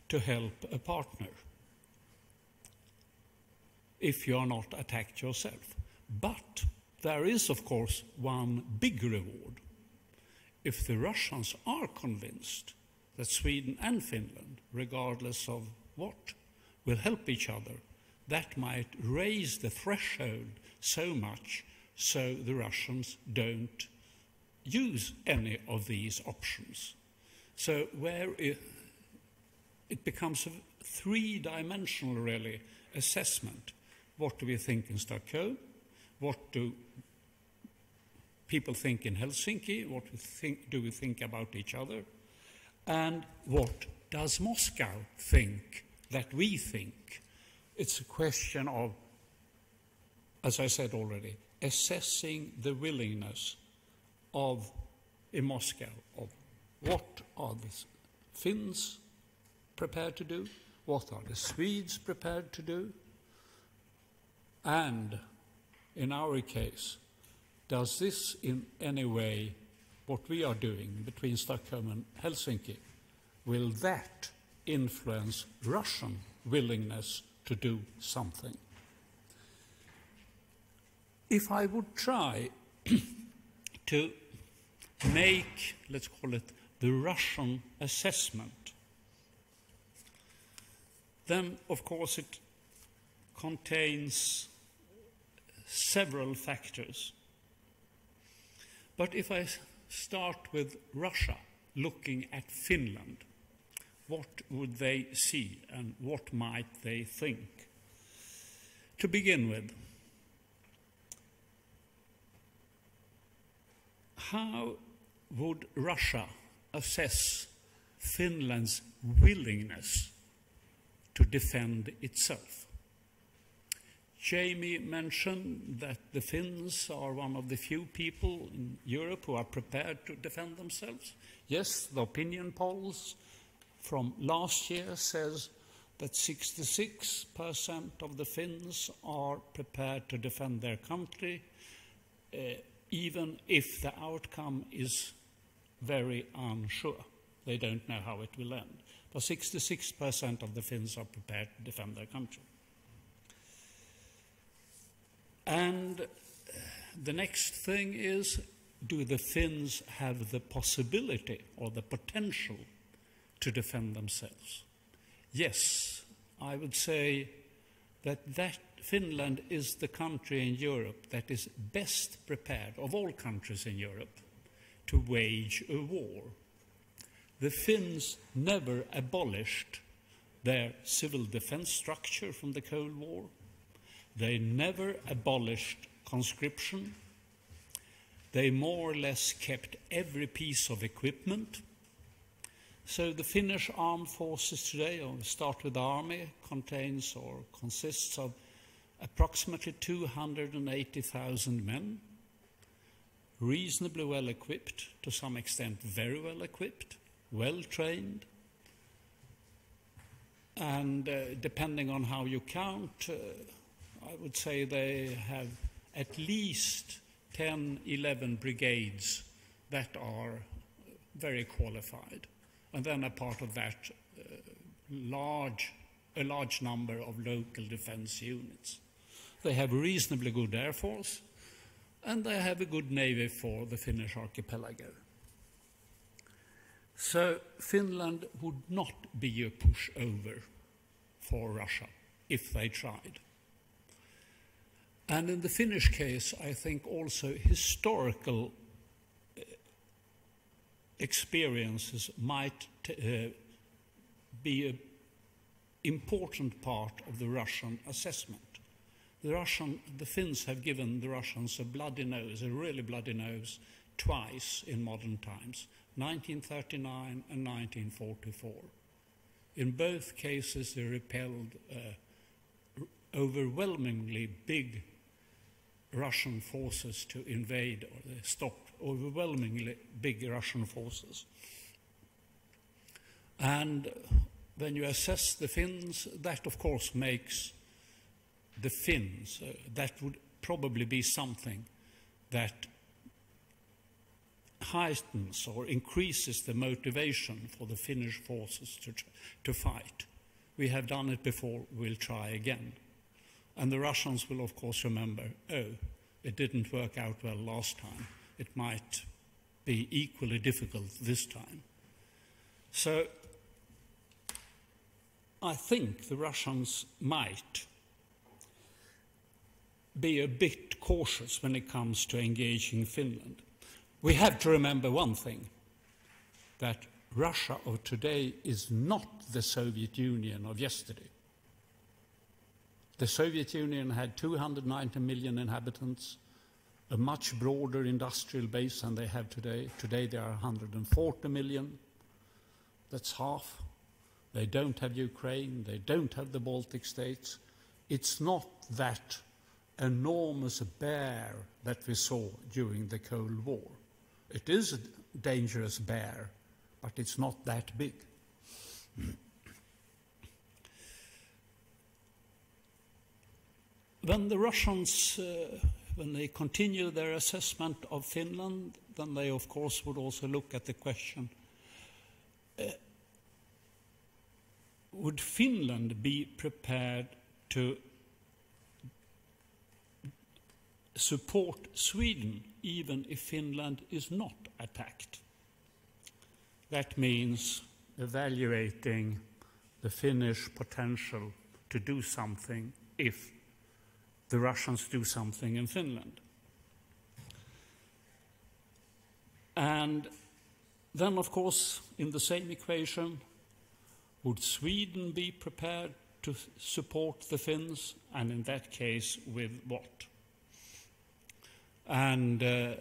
to help a partner if you are not attacked yourself? But there is, of course, one big reward. If the Russians are convinced that Sweden and Finland, regardless of what, will help each other, that might raise the threshold so much so the Russians don't use any of these options. So, where it, it becomes a three dimensional, really, assessment. What do we think in Stockholm? What do people think in Helsinki? What do we think about each other? And what does Moscow think that we think? It's a question of, as I said already, assessing the willingness of in Moscow of what are the Finns prepared to do, what are the Swedes prepared to do, and in our case, does this in any way, what we are doing between Stockholm and Helsinki, will that influence Russian willingness to do something? If I would try [CLEARS THROAT] to make, let's call it, the Russian assessment, then of course it contains several factors. But if I start with Russia looking at Finland, what would they see and what might they think? To begin with, how would Russia assess Finland's willingness to defend itself? Jamie mentioned that the Finns are one of the few people in Europe who are prepared to defend themselves. Yes, the opinion polls from last year says that 66% of the Finns are prepared to defend their country, uh, even if the outcome is very unsure. They don't know how it will end. But 66% of the Finns are prepared to defend their country. And uh, the next thing is do the Finns have the possibility or the potential to defend themselves? Yes, I would say that, that Finland is the country in Europe that is best prepared, of all countries in Europe, to wage a war. The Finns never abolished their civil defense structure from the Cold War. They never abolished conscription. They more or less kept every piece of equipment. So the Finnish armed forces today, or start with the army, contains or consists of approximately 280,000 men, reasonably well equipped, to some extent very well equipped, well trained, and uh, depending on how you count, uh, I would say they have at least 10, 11 brigades that are very qualified. And then a part of that, uh, large, a large number of local defense units. They have a reasonably good air force, and they have a good navy for the Finnish archipelago. So Finland would not be a pushover for Russia if they tried. And in the Finnish case, I think also historical uh, experiences might uh, be an important part of the Russian assessment. The, Russian, the Finns have given the Russians a bloody nose, a really bloody nose, twice in modern times 1939 and 1944. In both cases, they repelled uh, overwhelmingly big Russian forces to invade, or they stopped overwhelmingly big Russian forces. And when you assess the Finns, that of course makes the Finns, uh, that would probably be something that heightens or increases the motivation for the Finnish forces to, to fight. We have done it before, we'll try again. And the Russians will, of course, remember oh, it didn't work out well last time. It might be equally difficult this time. So I think the Russians might be a bit cautious when it comes to engaging Finland. We have to remember one thing that Russia of today is not the Soviet Union of yesterday. The Soviet Union had 290 million inhabitants, a much broader industrial base than they have today. Today there are 140 million. That's half. They don't have Ukraine, they don't have the Baltic states. It's not that enormous bear that we saw during the Cold War. It is a dangerous bear, but it's not that big. When the Russians, uh, when they continue their assessment of Finland, then they, of course, would also look at the question uh, would Finland be prepared to support Sweden even if Finland is not attacked? That means evaluating the Finnish potential to do something if the Russians do something in Finland. And then, of course, in the same equation, would Sweden be prepared to support the Finns, and in that case, with what? And uh,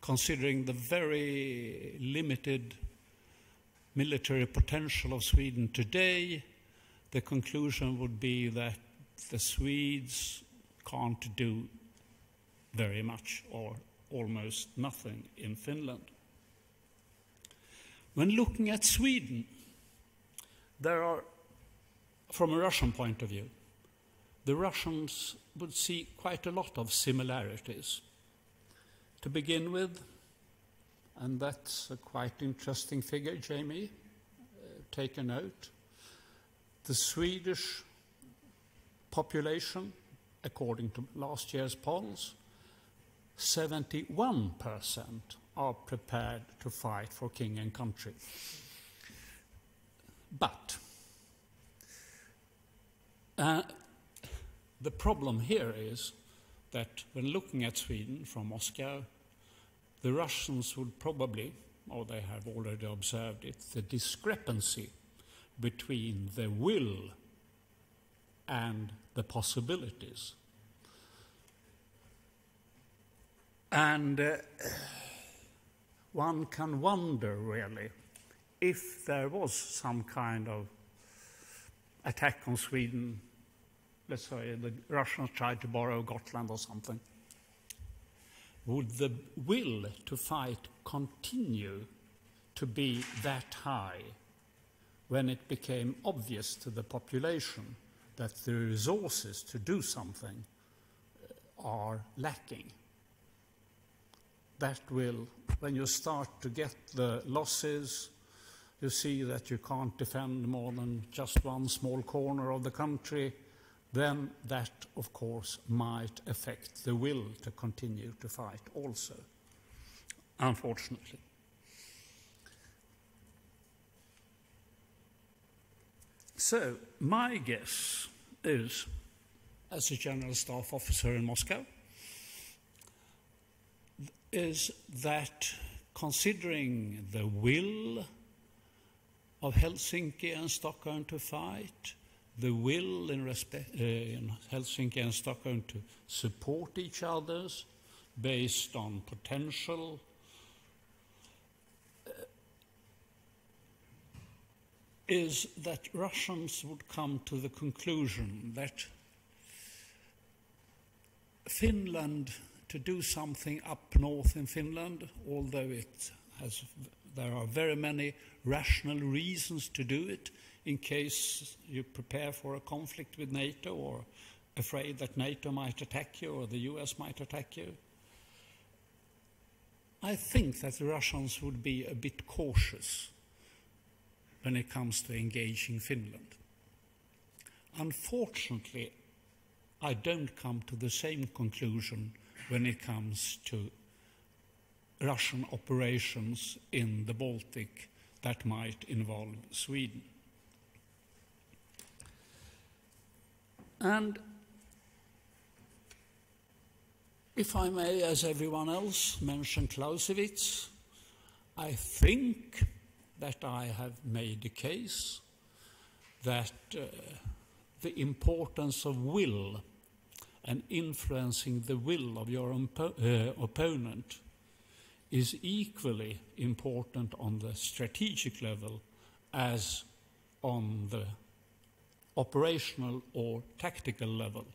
considering the very limited military potential of Sweden today, the conclusion would be that the Swedes can't do very much or almost nothing in Finland. When looking at Sweden, there are, from a Russian point of view, the Russians would see quite a lot of similarities. To begin with, and that's a quite interesting figure, Jamie, uh, take a note. The Swedish population, according to last year's polls, 71% are prepared to fight for king and country. But uh, the problem here is that when looking at Sweden from Moscow, the Russians would probably, or they have already observed it, the discrepancy between the will and the possibilities. And uh, one can wonder really if there was some kind of attack on Sweden, let's say the Russians tried to borrow Gotland or something, would the will to fight continue to be that high when it became obvious to the population that the resources to do something are lacking? That will, when you start to get the losses, you see that you can't defend more than just one small corner of the country, then that, of course, might affect the will to continue to fight also, unfortunately. So, my guess is, as a general staff officer in Moscow, is that considering the will of Helsinki and Stockholm to fight, the will in, respect, uh, in Helsinki and Stockholm to support each other based on potential is that Russians would come to the conclusion that Finland, to do something up north in Finland, although it has, there are very many rational reasons to do it, in case you prepare for a conflict with NATO or afraid that NATO might attack you or the US might attack you. I think that the Russians would be a bit cautious when it comes to engaging Finland. Unfortunately, I don't come to the same conclusion when it comes to Russian operations in the Baltic that might involve Sweden. And if I may, as everyone else, mention Clausewitz, I think that I have made the case that uh, the importance of will and influencing the will of your uh, opponent is equally important on the strategic level as on the operational or tactical level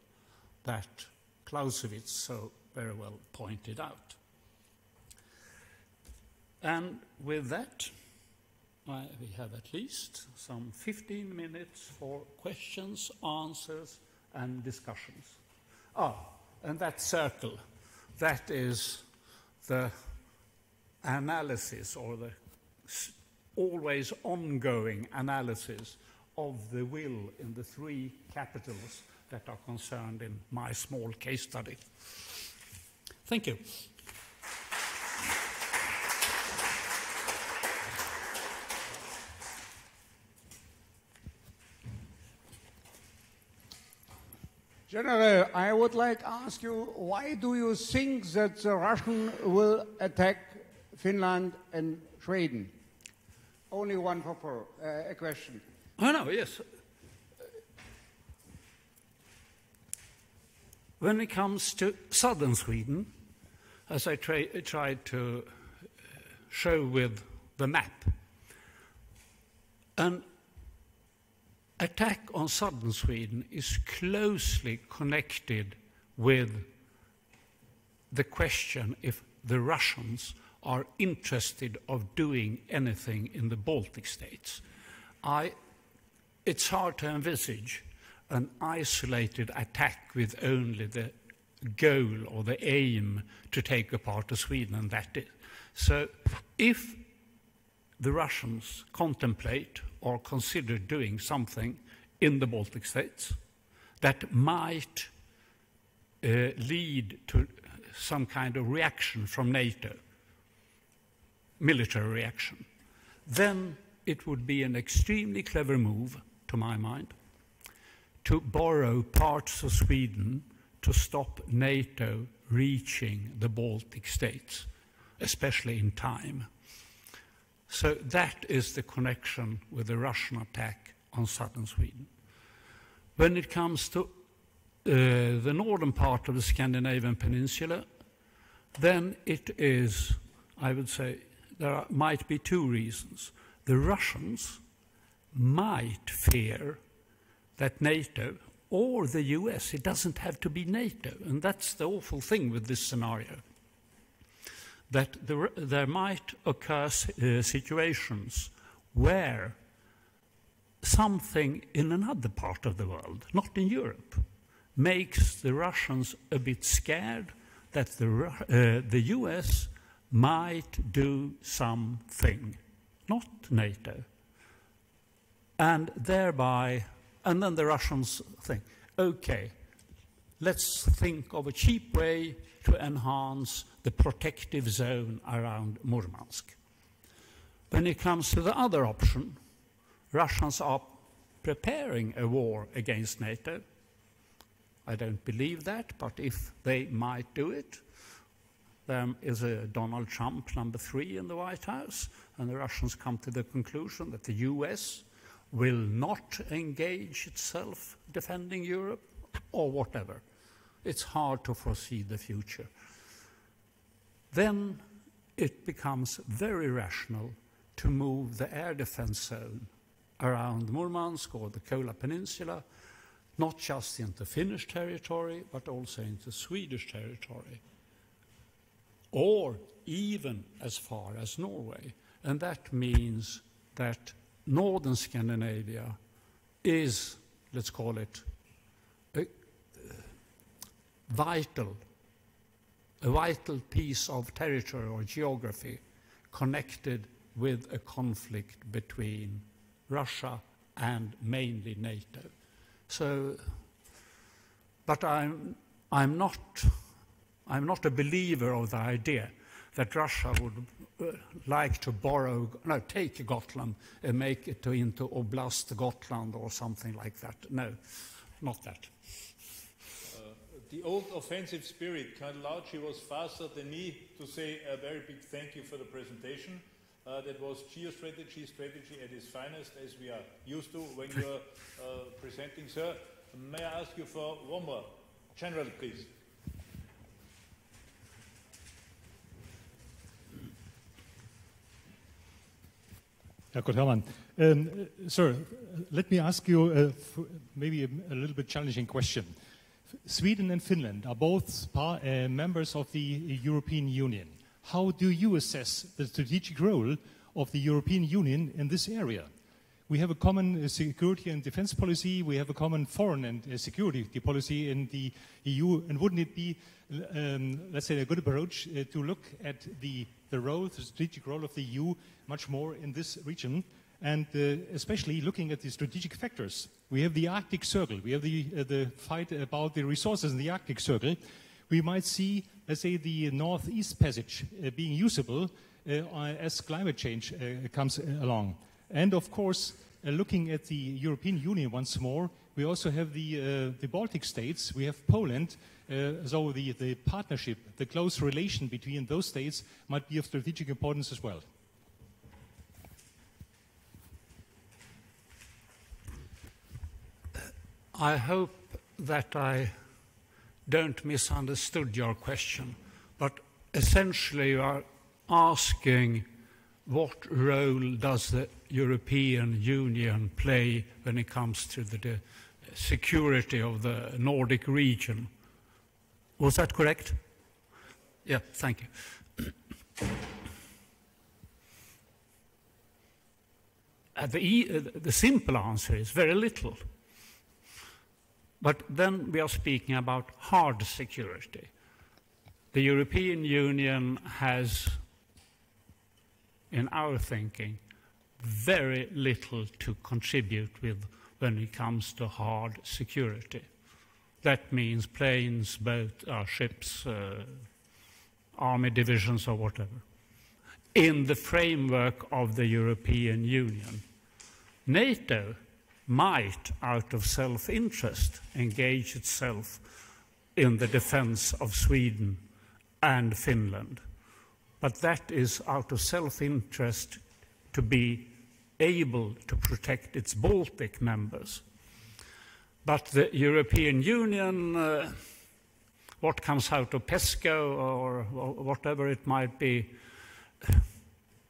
that Clausewitz so very well pointed out. And with that, I, we have at least some 15 minutes for questions, answers, and discussions. Ah, and that circle, that is the analysis or the always ongoing analysis of the will in the three capitals that are concerned in my small case study. Thank you. General, I would like to ask you, why do you think that the Russian will attack Finland and Sweden? Only one for uh, a question. Oh, no, yes. When it comes to southern Sweden, as I tried to show with the map, an attack on southern Sweden is closely connected with the question if the Russians are interested of doing anything in the Baltic states. I it's hard to envisage an isolated attack with only the goal or the aim to take apart Sweden, and that is. So, if the Russians contemplate or consider doing something in the Baltic states that might uh, lead to some kind of reaction from NATO, military reaction, then it would be an extremely clever move to my mind, to borrow parts of Sweden to stop NATO reaching the Baltic states, especially in time. So that is the connection with the Russian attack on southern Sweden. When it comes to uh, the northern part of the Scandinavian peninsula, then it is, I would say, there are, might be two reasons. The Russians might fear that NATO or the US, it doesn't have to be NATO, and that's the awful thing with this scenario, that there, there might occur uh, situations where something in another part of the world, not in Europe, makes the Russians a bit scared that the, uh, the US might do something, not NATO, and thereby, and then the Russians think, okay, let's think of a cheap way to enhance the protective zone around Murmansk. When it comes to the other option, Russians are preparing a war against NATO. I don't believe that, but if they might do it, there is a Donald Trump number three in the White House, and the Russians come to the conclusion that the US will not engage itself defending Europe or whatever. It's hard to foresee the future. Then it becomes very rational to move the air defense zone around Murmansk or the Kola Peninsula, not just into Finnish territory, but also into Swedish territory, or even as far as Norway. And that means that northern Scandinavia is, let's call it, vital, a vital piece of territory or geography connected with a conflict between Russia and mainly NATO. So, but I'm, I'm, not, I'm not a believer of the idea that Russia would uh, like to borrow, no, take Gotland and make it to, into Oblast Gotland or something like that. No, not that. The old offensive spirit, Colonel Lauchi was faster than me to say a very big thank you for the presentation. Uh, that was geostrategy, strategy at its finest, as we are used to when you are [LAUGHS] uh, presenting, sir. May I ask you for one more? General, please. Jakob Herrmann. Um, sir, let me ask you uh, maybe a, a, little bit challenging question. Sweden and Finland are both par, uh, members of the European Union. How do you assess the strategic role of the European Union in this area? We have a common uh, security and defense policy, we have a common foreign and uh, security policy in the EU, and wouldn't it be, um, let's say, a good approach uh, to look at the, the role, the strategic role of the EU much more in this region? and especially looking at the strategic factors. We have the Arctic Circle, we have the, uh, the fight about the resources in the Arctic Circle. We might see let's say, the northeast passage uh, being usable uh, as climate change uh, comes along. And of course, looking at the European Union once more, we also have the, the Baltic states, we have Poland, so the, the partnership, the close relation between those states might be of strategic importance as well. I hope that I don't misunderstood your question, but essentially you are asking what role does the European Union play when it comes to the security of the Nordic region. Was that correct? Yeah, thank you. [CLEARS THROAT] uh, the, uh, the simple answer is very little. But then we are speaking about hard security. The European Union has, in our thinking, very little to contribute with when it comes to hard security. That means planes, boats, uh, ships, uh, army divisions, or whatever, in the framework of the European Union. NATO might, out of self interest, engage itself in the defense of Sweden and Finland. But that is out of self interest to be able to protect its Baltic members. But the European Union, uh, what comes out of PESCO or whatever it might be,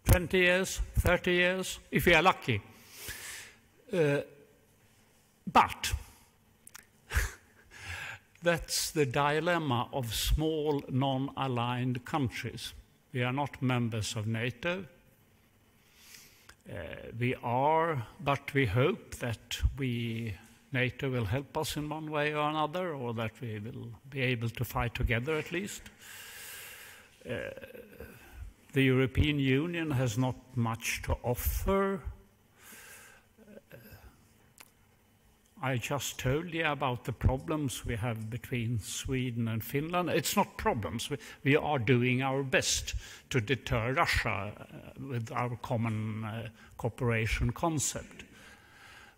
20 years, 30 years, if we are lucky. Uh, but [LAUGHS] that's the dilemma of small non aligned countries. We are not members of NATO. Uh, we are, but we hope that we, NATO will help us in one way or another, or that we will be able to fight together at least. Uh, the European Union has not much to offer I just told you about the problems we have between Sweden and Finland. It's not problems. We, are doing our best to deter Russia uh, with our common uh, cooperation concept.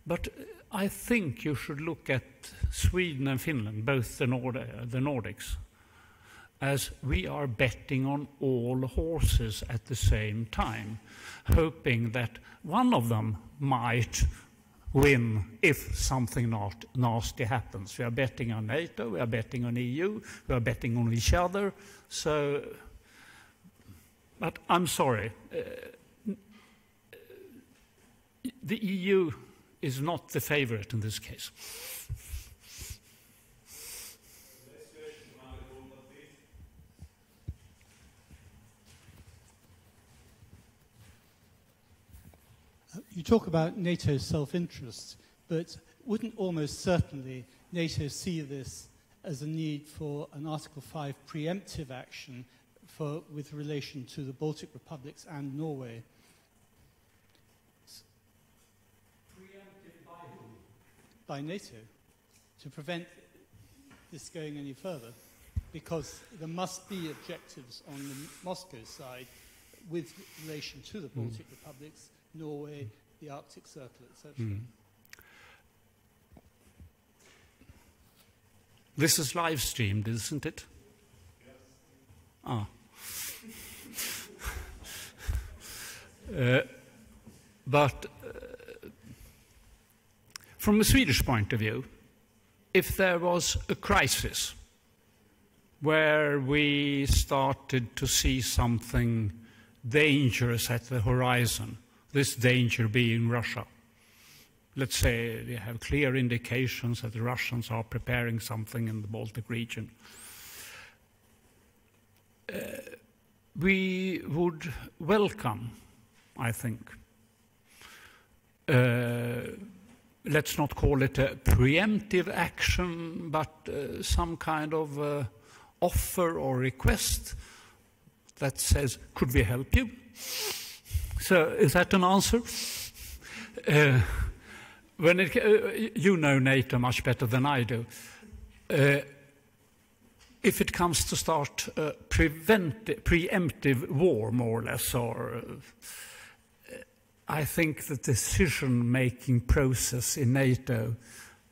But I think you should look at Sweden and Finland, both the, Nord uh, the Nordics, as we are betting on all horses at the same time, hoping that one of them might win if something not nasty happens. We are betting on NATO, we are betting on EU, we are betting on each other. So, but I'm sorry. Uh, the EU is not the favorite in this case. You talk about NATO's self interest, but wouldn't almost certainly NATO see this as a need for an Article 5 preemptive action for, with relation to the Baltic republics and Norway? Preemptive by whom? By NATO, to prevent this going any further. Because there must be objectives on the Moscow side with relation to the Baltic mm. republics Norway, the Arctic Circle, etc. Mm. This is live streamed, isn't it? Yes. Ah. [LAUGHS] uh, but uh, from a Swedish point of view, if there was a crisis where we started to see something dangerous at the horizon, this danger being Russia. Let's say they have clear indications that the Russians are preparing something in the Baltic region. Uh, we would welcome, I think, uh, let's not call it a preemptive action, but uh, some kind of uh, offer or request that says, could we help you? So is that an answer? Uh, when it, uh, you know NATO much better than I do. Uh, if it comes to start uh, preemptive war, more or less, or uh, I think the decision-making process in NATO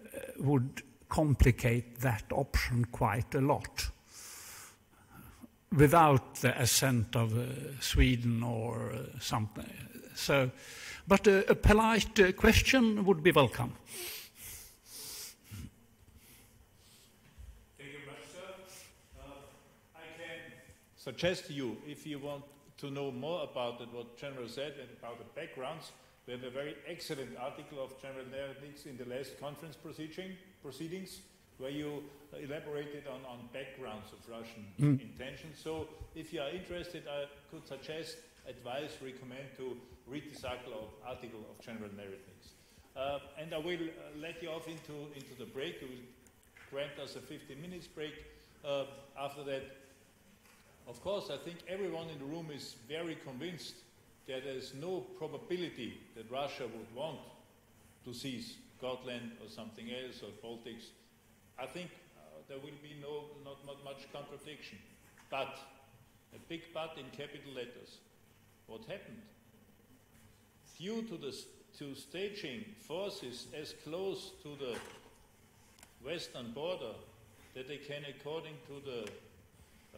uh, would complicate that option quite a lot without the assent of uh, Sweden or uh, something. So, but a, a polite uh, question would be welcome. Thank you much, sir. Uh, I can suggest to you, if you want to know more about it, what General said and about the backgrounds, we have a very excellent article of General Neretnieks in the last conference proceedings where you elaborated on, on backgrounds of Russian mm. intentions. So if you are interested, I could suggest, advise, recommend to read this article of General Neretnieks. Uh, and I will uh, let you off into, into the break. You will grant us a 15 minutes break. Uh, after that, of course, I think everyone in the room is very convinced that there is no probability that Russia would want to seize Gotland or something else or Baltics I think uh, there will be no, not, not much contradiction. But, a big but in capital letters. What happened? Due to, the, to staging forces as close to the western border that they can, according to the,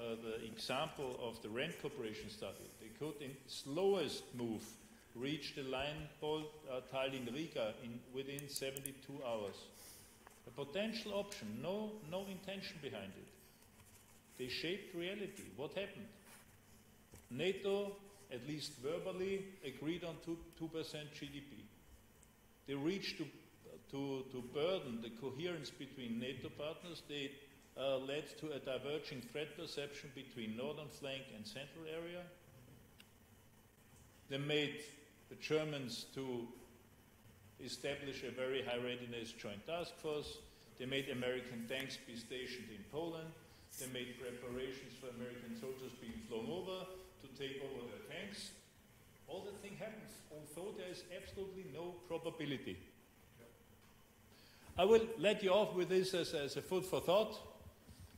uh, the example of the Rand Corporation study, they could in slowest move reach the line called uh, Tallinn Riga in within 72 hours. A potential option, no, no intention behind it. They shaped reality. What happened? NATO, at least verbally, agreed on 2, 2% GDP. They reached to, to, to burden the coherence between NATO partners. They uh, led to a diverging threat perception between northern flank and central area. They made the Germans to establish a very high readiness joint task force. They made American tanks be stationed in Poland. They made preparations for American soldiers being flown over to take over their tanks. All that thing happens, although there is absolutely no probability. I will let you off with this as, as a food for thought.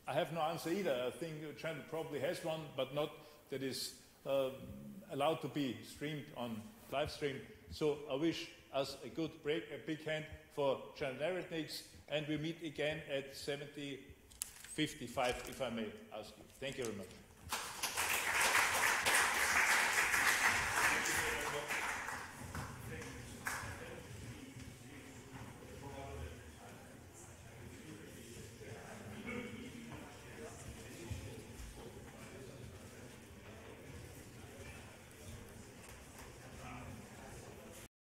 I have no answer either. I think China probably has one, but not that is uh, allowed to be streamed on live stream. So I wish us a good break, a big hand for General Neretnieks, and we meet again at 70.55, if I may ask you. Thank you very much.